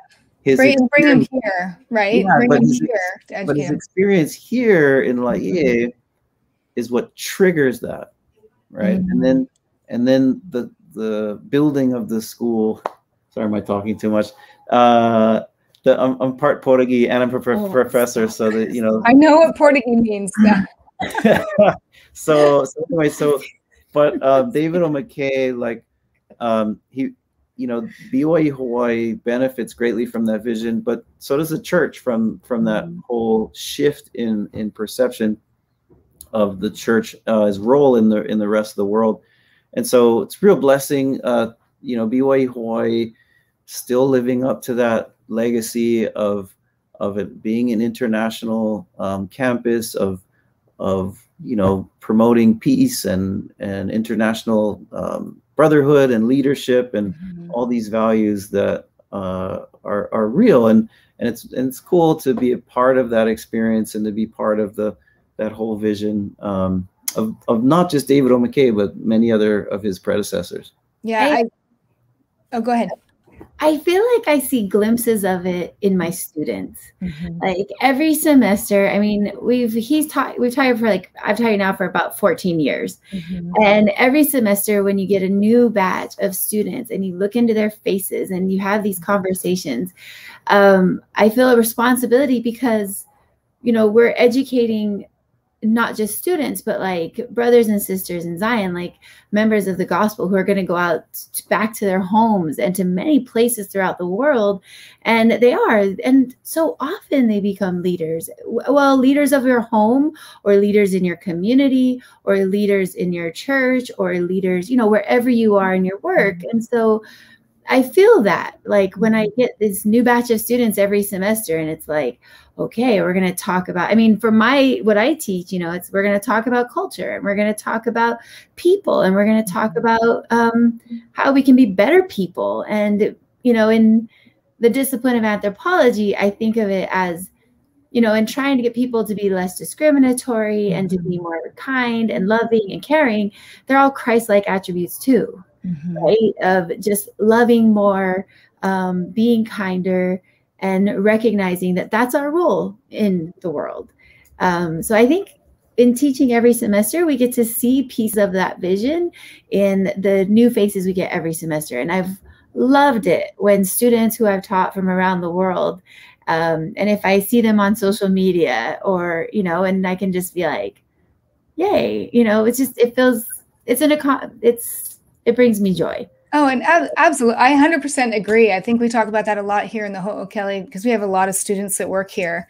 his bring, bring him here, right? Yeah, bring him his, here. But his experience here in Laie mm-hmm. Is what triggers that, right? Mm-hmm. And then and then the the building of the school. Sorry, am I talking too much? uh, the, I'm, I'm part Portuguese and I'm a oh, professor, so that you know. I know what Portuguese means. so, so anyway, so but uh, David O. McKay, like um, he, you know, BYU Hawaii benefits greatly from that vision, but so does the church from from that mm. whole shift in in perception of the church's uh, role in the in the rest of the world, and so it's real blessing. Uh, you know, BYU Hawaii still living up to that legacy of of it being an international um, campus of of you know promoting peace and and international um, brotherhood and leadership and mm-hmm. all these values that uh, are are real and and it's and it's cool to be a part of that experience and to be part of the that whole vision um, of of not just David O. McKay but many other of his predecessors. Yeah. I, oh, go ahead. I feel like I see glimpses of it in my students. Mm-hmm. Like every semester, I mean, we've he's taught we've taught for like I've taught now for about 14 years. Mm-hmm. And every semester when you get a new batch of students and you look into their faces and you have these conversations, um, I feel a responsibility because you know, we're educating not just students, but like brothers and sisters in Zion, like members of the gospel who are going to go out back to their homes and to many places throughout the world. And they are. And so often they become leaders. Well, leaders of your home or leaders in your community or leaders in your church or leaders, you know, wherever you are in your work. Mm-hmm. And so I feel that like when I get this new batch of students every semester and it's like, okay, we're going to talk about, I mean, for my, what I teach, you know, it's, we're going to talk about culture and we're going to talk about people and we're going to talk mm-hmm. about um, how we can be better people. And, you know, in the discipline of anthropology, I think of it as, you know, and trying to get people to be less discriminatory and to be mm-hmm. more kind and loving and caring, they're all Christ like attributes too, mm-hmm. right? Of just loving more, um, being kinder, and recognizing that that's our role in the world. Um, so I think in teaching every semester, we get to see piece of that vision in the new faces we get every semester. And I've loved it when students who I've taught from around the world, um, and if I see them on social media or, you know, and I can just be like, yay, you know, it's just, it feels, it's an, it's, it brings me joy. Oh, and ab- absolutely. I 100% agree. I think we talk about that a lot here in the Ho'okele because we have a lot of students that work here.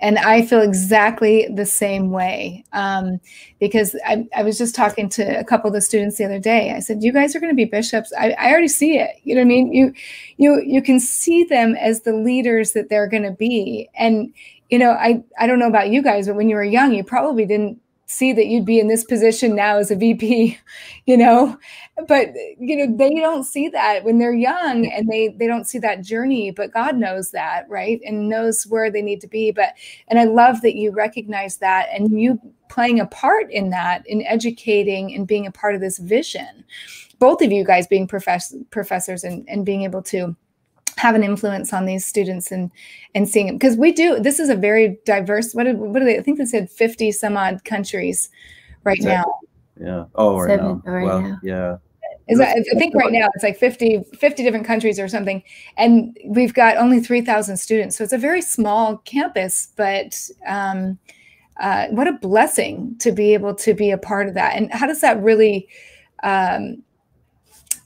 And I feel exactly the same way um, because I, I, was just talking to a couple of the students the other day. I said, "You guys are going to be bishops. I, I already see it. You know what I mean? You, you, you can see them as the leaders that they're going to be. And you know, I, I don't know about you guys, but when you were young, you probably didn't see that you'd be in this position now as a VP, you know, but you know they don't see that when they're young and they they don't see that journey, but God knows that, right? And knows where they need to be. But and I love that you recognize that and you playing a part in that in educating and being a part of this vision. Both of you guys being profess- professors and, and being able to have an influence on these students and and seeing it because we do this is a very diverse what did, what are they i think they said 50 some odd countries right now. Yeah. Oh right Seven, now. right well now. yeah. Is that, i think right now it's like 50 50 different countries or something. And we've got only 3000 students. So it's a very small campus but um, uh, what a blessing to be able to be a part of that. And how does that really um,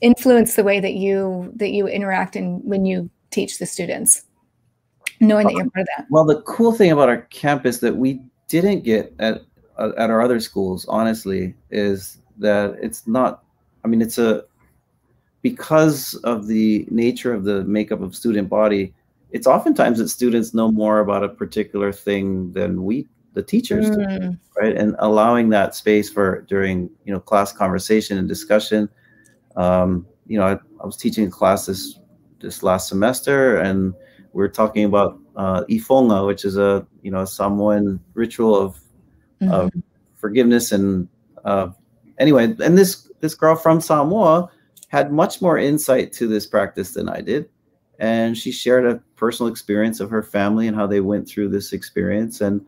influence the way that you that you interact and when you teach the students knowing that you're part of that. Well the cool thing about our campus that we didn't get at at our other schools honestly is that it's not i mean it's a because of the nature of the makeup of student body it's oftentimes that students know more about a particular thing than we the teachers do, Mm, right? And allowing that space for during you know class conversation and discussion um, you know I, I was teaching a class this this last semester and we are talking about uh, ifoga which is a you know Samoan ritual of of mhm. forgiveness and uh, anyway and this this girl from samoa had much more insight to this practice than i did. And she shared a personal experience of her family and how they went through this experience. And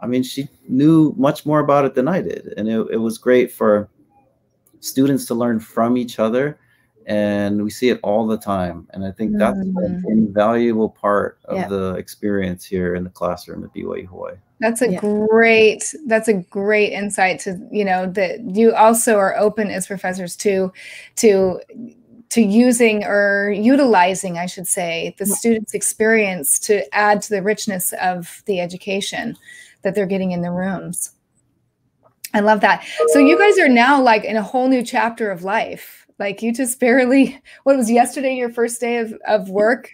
i mean she knew much more about it than i did. And it, it was great for students to learn from each other and we see it all the time and i think that's an Mhm. invaluable part of Yeah. the experience here in the classroom at BYU Hawaii. That's a Yeah. great that's a great insight to you know that you also are open as professors to to to using or utilizing I should say the Yeah. students experience to add to the richness of the education that they're getting in the rooms. I love that. So you guys are now like in a whole new chapter of life. Like you just barely what was yesterday your first day of, of work?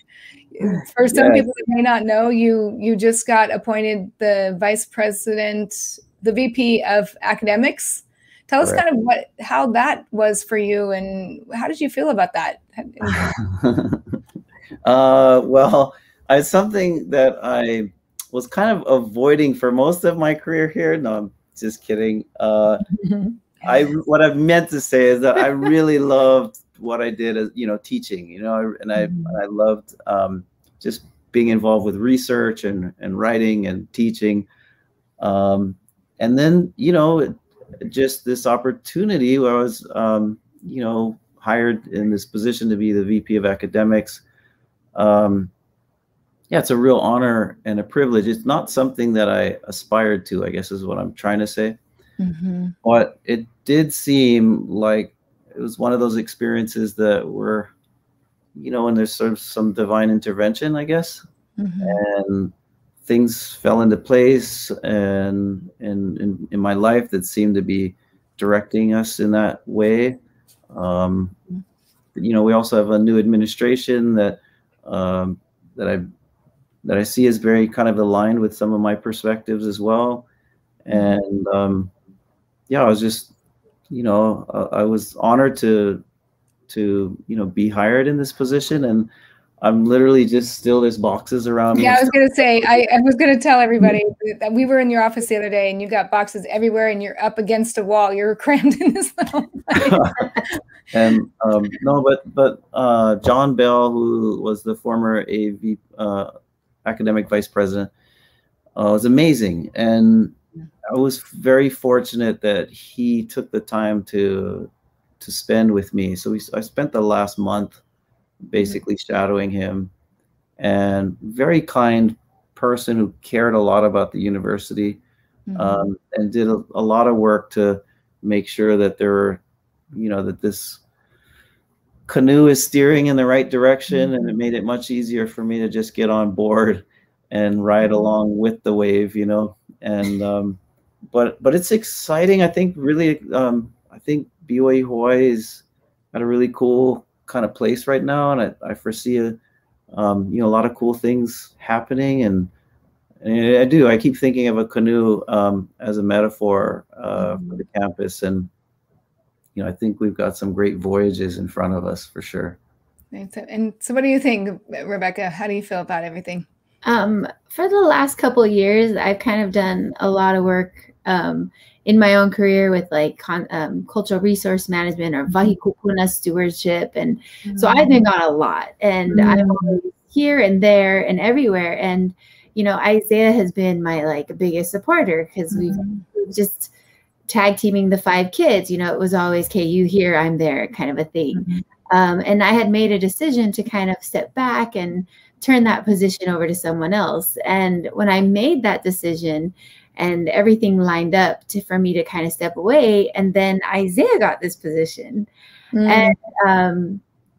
For some Yes. people that may not know, you you just got appointed the vice president, the VP of academics. Tell us Correct. kind of what how that was for you and how did you feel about that? uh, well, it's something that I was kind of avoiding for most of my career here. No, I'm just kidding. Uh, I what I meant to say is that I really loved what I did as you know teaching. You know, and I Mhm. I loved um, just being involved with research and and writing and teaching. Um, and then you know it- just this opportunity where I was um, you know hired in this position to be the VP of academics. Um, yeah, it's a real honor and a privilege. It's not something that I aspired to. I guess is what I'm trying to say Mhm. but it did seem like it was one of those experiences that were you know when there's sort of some divine intervention i guess Mhm. and things fell into place and and in, in my life that seemed to be directing us in that way um, you know we also have a new administration that um, that i that i see is very kind of aligned with some of my perspectives as well. And um, yeah i was just you know uh, i was honored to to you know be hired in this position. And i'm literally just still there's boxes around me. Yeah, I was gonna say, I, I was gonna tell everybody that we were in your office the other day and you got boxes everywhere and you're up against a wall. You're crammed in this little and um, no, but but uh, John Bell, who was the former AV uh, academic vice president, uh, was amazing, and I was very fortunate that he took the time to to spend with me. So we, I spent the last month basically shadowing him, and very kind person who cared a lot about the university Mhm. um, and did a, a lot of work to make sure that there were, you know, that this canoe is steering in the right direction, and it made it much easier for me to just get on board and ride along with the wave, you know. And um, but but it's exciting. I think really, um, I think BYU Hawaii is at a really cool kind of place right now, and I, I foresee a um, you know a lot of cool things happening and. And I do. I keep thinking of a canoe um, as a metaphor uh, for the campus, and you know, I think we've got some great voyages in front of us for sure. And so, what do you think, Rebekah? How do you feel about everything? Um, for the last couple years, I've kind of done a lot of work um, in my own career with like con- um, cultural resource management or wahi kupuna stewardship. And mm-hmm. so I've been gone a lot and mm-hmm. I'm here and there and everywhere. And, you know, Isaiah has been my like biggest supporter because we've, we've, just tag teaming the five kids. You know, it was always, okay, you here, I'm there kind of a thing. Mm-hmm. Um, and I had made a decision to kind of step back and turn that position over to someone else. And when I made that decision, and everything lined up to for me to kind of step away and then isaiah got this position mm. and um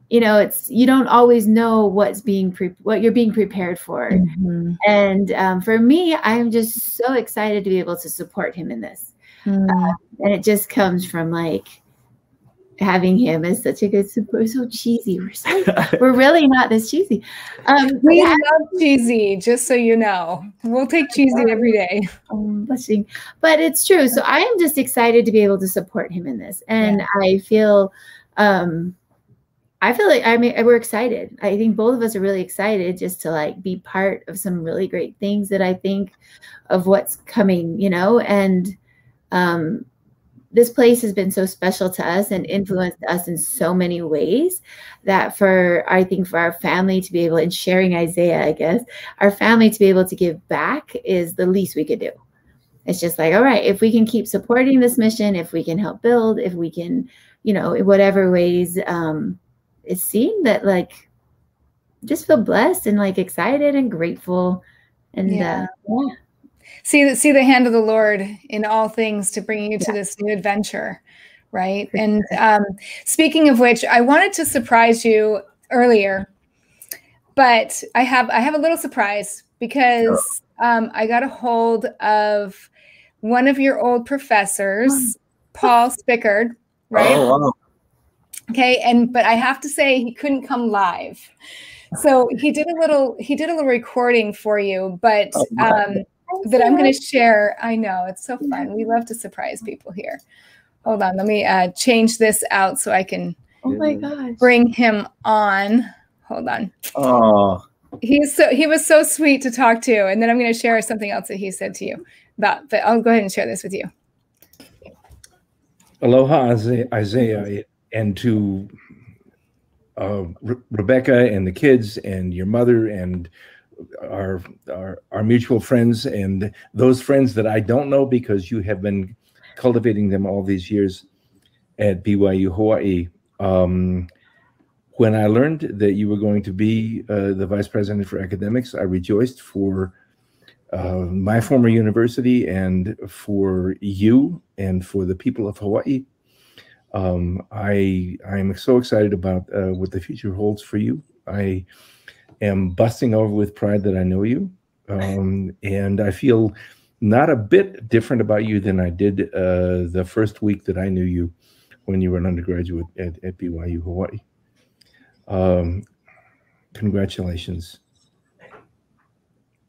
you know it's you don't always know what's being pre- what you're being prepared for mm-hmm. and um, for me i'm just so excited to be able to support him in this mm. uh, and it just comes from like having him as such a good support. So cheesy. We're so, we're really not this cheesy. Um, we yeah. love cheesy, just so you know. We'll take cheesy every day. Um, but it's true. So I am just excited to be able to support him in this, and yeah. I feel, um, I feel like I mean we're excited. I think both of us are really excited just to like be part of some really great things that I think of what's coming. You know, and um this place has been so special to us and influenced us in so many ways that for I think for our family to be able and sharing Isaiah, I guess, our family to be able to give back is the least we could do. It's just like, all right, if we can keep supporting this mission, if we can help build, if we can, you know, whatever ways, um, it's seeing that like just feel blessed and like excited and grateful. And yeah. Uh, yeah see see the hand of the Lord in all things to bring you to this new adventure, right? And um, speaking of which, I wanted to surprise you earlier, but I have I have a little surprise because um, I got a hold of one of your old professors, Paul Spickard, right? Oh, wow. Okay, and but I have to say he couldn't come live. So he did a little he did a little recording for you, but oh, um, that I'm going to share. I know it's so fun. We love to surprise people here. Hold on, let me uh, change this out so I can. Oh my gosh! Bring him on. Hold on. Oh. He's so he was so sweet to talk to, and then I'm going to share something else that he said to you about. But I'll go ahead and share this with you. Aloha, Isaiah, and to uh, Re- Rebekah and the kids and your mother and our, our our mutual friends and those friends that I don't know because you have been cultivating them all these years at BYU Hawaii. Um, when I learned that you were going to be uh, the vice president for academics, I rejoiced for uh, my former university and for you and for the people of Hawaii. Um, I I'm so excited about uh, what the future holds for you. I am busting over with pride that I know you. Um, and I feel not a bit different about you than I did uh, the first week that I knew you when you were an undergraduate at, at BYU Hawaii. Um, congratulations.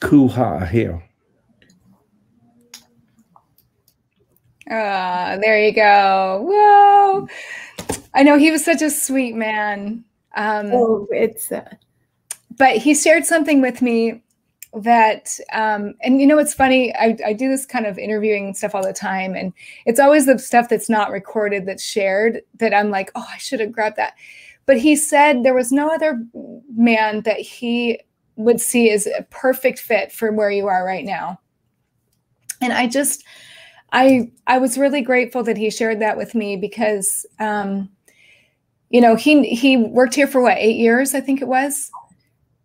Ku here. Ah, there you go. Whoa. I know he was such a sweet man. Um, oh, it's uh, but he shared something with me that um, and you know it's funny I, I do this kind of interviewing stuff all the time and it's always the stuff that's not recorded that's shared that i'm like oh i should have grabbed that. But he said there was no other man that he would see as a perfect fit for where you are right now. And i just i i was really grateful that he shared that with me because um you know he he worked here for what eight years i think it was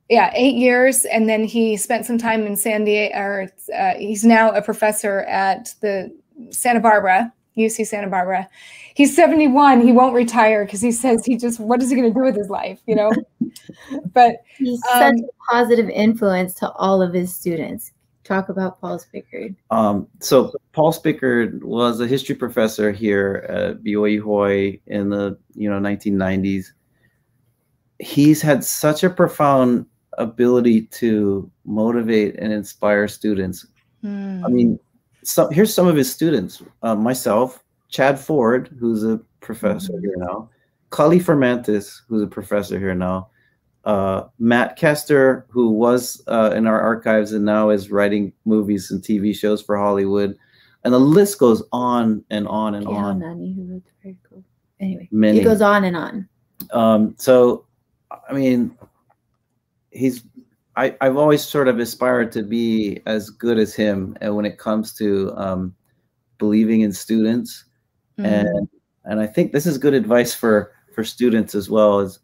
yeah, eight years, and then he spent some time in San Diego. Or uh, he's now a professor at the Santa Barbara UC Santa Barbara. He's 71. He won't retire because he says he just what is he going to do with his life, you know? but he's um, such a positive influence to all of his students. Talk about Paul Spickard. Um, so Paul Spickard was a history professor here at BYU Hawaii in the you know 1990s. He's had such a profound ability to motivate and inspire students. Mm. I mean, some, here's some of his students. Uh, myself, Chad Ford, who's a professor mm. here now, Kali Fermantez, who's a professor here now, uh, Matt Kester, who was uh, in our archives and now is writing movies and TV shows for Hollywood, and the list goes on and on and yeah, on. Nani, who very cool. Anyway, Many. it goes on and on. Um, so, I mean, he's I, I've always sort of aspired to be as good as him and when it comes to um, believing in students mm-hmm. and and I think this is good advice for for students as well as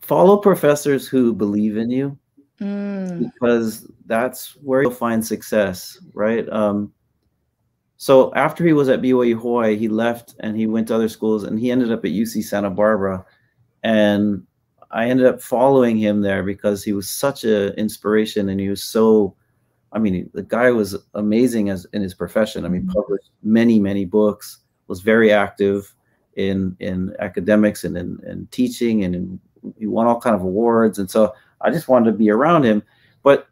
follow professors who believe in you mm. because that's where you'll find success right um, so after he was at BYU Hawaii he left and he went to other schools and he ended up at UC Santa Barbara and I ended up following him there because he was such an inspiration and he was so I mean the guy was amazing as in his profession. I mean mm-hmm. published many many books, was very active in in academics and in, in teaching and in, he won all kind of awards and so I just wanted to be around him but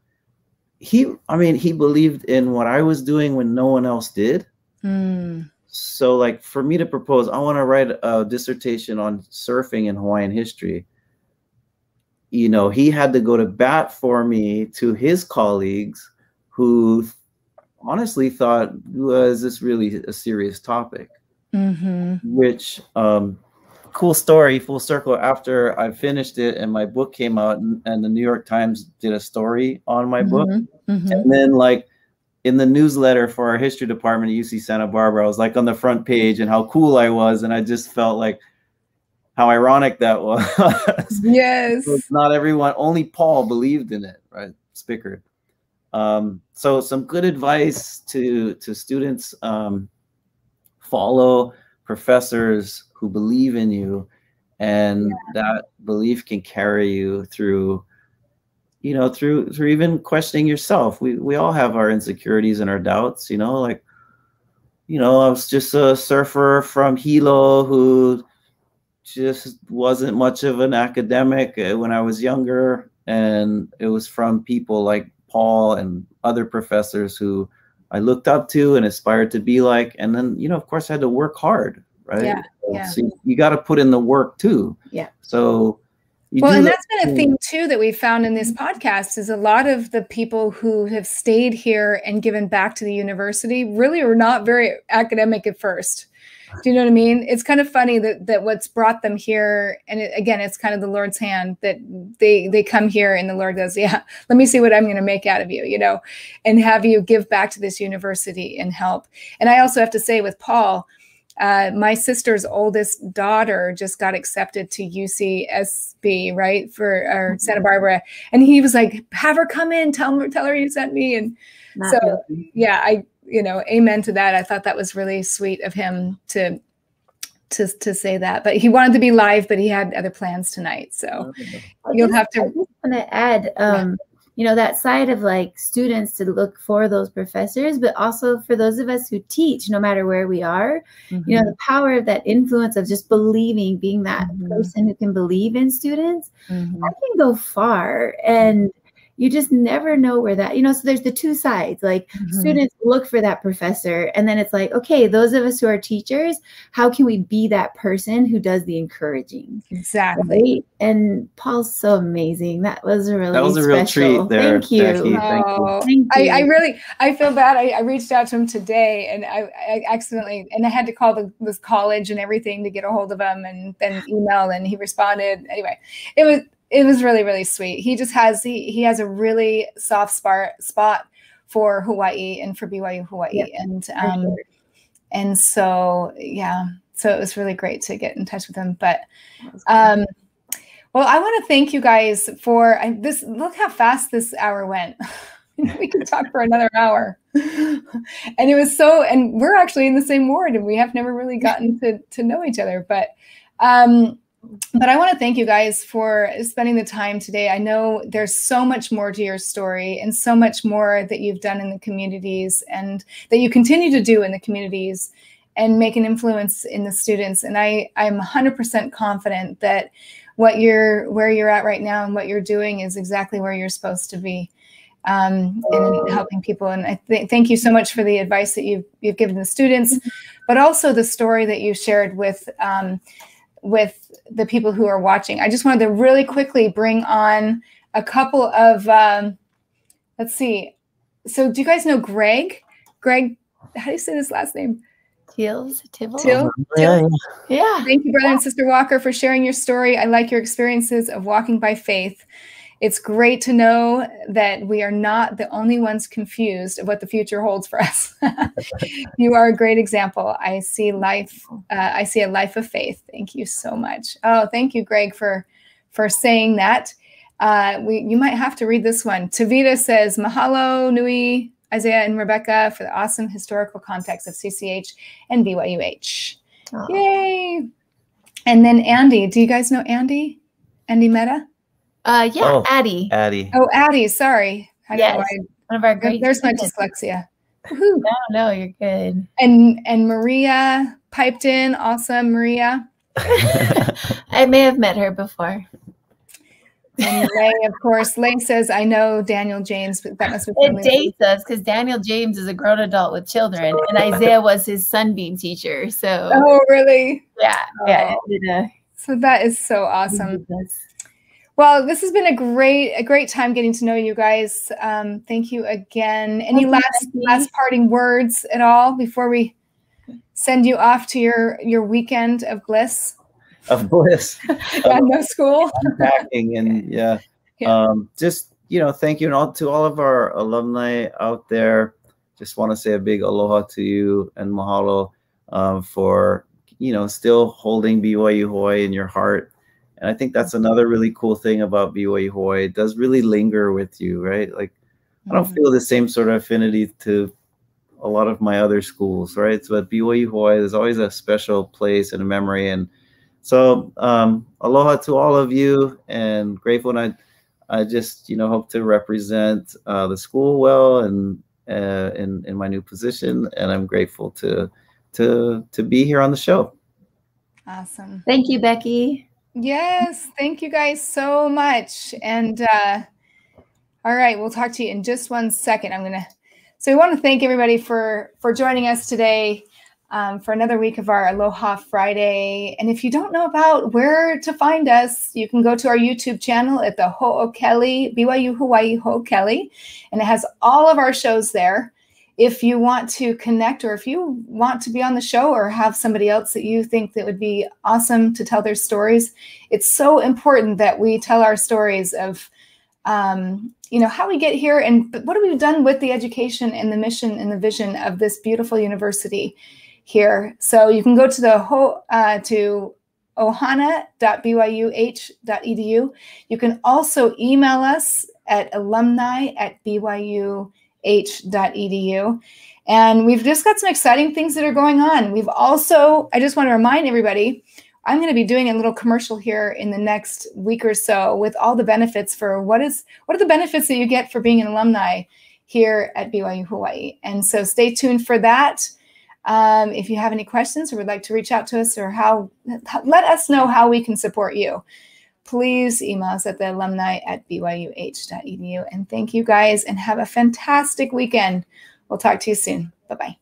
he I mean he believed in what I was doing when no one else did. Mm. So like for me to propose I want to write a dissertation on surfing in Hawaiian history you know, he had to go to bat for me to his colleagues who honestly thought, was this really a serious topic? Mm-hmm. Which, um, cool story, full circle. After I finished it and my book came out, and, and the New York Times did a story on my mm-hmm. book. Mm-hmm. And then, like, in the newsletter for our history department at UC Santa Barbara, I was like on the front page and how cool I was. And I just felt like, how ironic that was. yes. not everyone, only Paul believed in it, right? Spickard. Um, so some good advice to to students: um, follow professors who believe in you, and yeah. that belief can carry you through. You know, through through even questioning yourself. We we all have our insecurities and our doubts. You know, like, you know, I was just a surfer from Hilo who just wasn't much of an academic uh, when I was younger. And it was from people like Paul and other professors who I looked up to and aspired to be like. And then, you know, of course, I had to work hard, right? Yeah. yeah. So you, you got to put in the work too. Yeah. So, well, and that's been a thing too that we found in this podcast is a lot of the people who have stayed here and given back to the university really were not very academic at first. Do you know what I mean? It's kind of funny that that what's brought them here, and it, again, it's kind of the Lord's hand that they they come here, and the Lord goes, "Yeah, let me see what I'm going to make out of you," you know, and have you give back to this university and help. And I also have to say with Paul, uh, my sister's oldest daughter just got accepted to UCSB, right, for or mm-hmm. Santa Barbara, and he was like, "Have her come in, tell her, tell her you sent me." And Not so, really. yeah, I you know, amen to that. I thought that was really sweet of him to to to say that. But he wanted to be live, but he had other plans tonight. So you'll have to. I just want to add, um, you know, that side of like students to look for those professors, but also for those of us who teach, no matter where we are, mm-hmm. you know, the power of that influence of just believing, being that mm-hmm. person who can believe in students, mm-hmm. that can go far and you just never know where that you know so there's the two sides like mm-hmm. students look for that professor and then it's like okay those of us who are teachers how can we be that person who does the encouraging exactly. right? and paul's so amazing. That was a really that was a real treat there thank you, Becky, thank oh, you. I, I, really i feel bad. I, I, reached out to him today and I, I, accidentally and i had to call the this college and everything to get a hold of him and then email and he responded. Anyway it was it was really really sweet. He just has he he has a really soft spot spot for Hawaii and for BYU Hawaii yep. and um sure. and so yeah so it was really great to get in touch with him but um well I want to thank you guys for I, this look how fast this hour went we could talk for another hour and it was so, and we're actually in the same ward and we have never really gotten to, to know each other. But, um, but I want to thank you guys for spending the time today. I know there's so much more to your story and so much more that you've done in the communities and that you continue to do in the communities and make an influence in the students. And I, I'm 100% confident that what you're where you're at right now and what you're doing is exactly where you're supposed to be um, and helping people. And I th- thank you so much for the advice that you've you've given the students, but also the story that you shared with um, with the people who are watching. I just wanted to really quickly bring on a couple of um, let's see. So do you guys know Greg? Greg, how do you say this last name? Teals, Tibble. Till, yeah, yeah. yeah. Thank you, brother and sister Walker, for sharing your story. I like your experiences of walking by faith. It's great to know that we are not the only ones confused of what the future holds for us. you are a great example. I see life. Uh, I see a life of faith. Thank you so much. Oh, thank you, Greg, for for saying that. Uh, we you might have to read this one. Tavita says, "Mahalo nui Isaiah and Rebekah for the awesome historical context of CCH and BYUH." Oh. Yay! And then Andy, do you guys know Andy? Andy Meta? Uh, yeah, oh, Addie. Addie. Oh, Addie. Sorry. I yes, one of our great. There's my dyslexia. No, no, you're good. And and Maria piped in. Awesome, Maria. I may have met her before. And Lay, of course, Lay says, "I know Daniel James, but that must be." It dates us because Daniel James is a grown adult with children, and Isaiah was his sunbeam teacher. So. Oh, really? Yeah, yeah. Oh. So that is so awesome. Well, this has been a great a great time getting to know you guys. Um, thank you again. Any last last parting words at all before we send you off to your your weekend of bliss? Of bliss. yeah, no school. Unpacking and yeah. yeah. Um, just you know, thank you and all to all of our alumni out there. Just want to say a big aloha to you and mahalo um, for you know still holding BYU Hawaii in your heart and I think that's another really cool thing about BYU Hawaii. It does really linger with you, right? Like I don't mm-hmm. feel the same sort of affinity to a lot of my other schools, right? So at BYU Hawaii, there's always a special place and a memory. And so um, aloha to all of you and grateful. And I, I just, you know, hope to represent uh, the school well and uh, in, in my new position. And I'm grateful to, to, to be here on the show. Awesome. Thank you, Becky. Yes, thank you guys so much. And uh, all right, we'll talk to you in just one second. I'm gonna. So we want to thank everybody for for joining us today um, for another week of our Aloha Friday. And if you don't know about where to find us, you can go to our YouTube channel at the Ho'okele BYU Hawaii Ho'okele, and it has all of our shows there if you want to connect or if you want to be on the show or have somebody else that you think that would be awesome to tell their stories it's so important that we tell our stories of um, you know how we get here and what have we done with the education and the mission and the vision of this beautiful university here. So you can go to the ho uh, to ohana.byuh.edu you can also email us at alumni at byu h.edu. And we've just got some exciting things that are going on. We've also, I just want to remind everybody, I'm going to be doing a little commercial here in the next week or so with all the benefits for what is what are the benefits that you get for being an alumni here at BYU Hawaii. And so stay tuned for that. Um, if you have any questions or would like to reach out to us or how let us know how we can support you please email us at the alumni at byuh.edu. And thank you guys and have a fantastic weekend. We'll talk to you soon. Bye bye.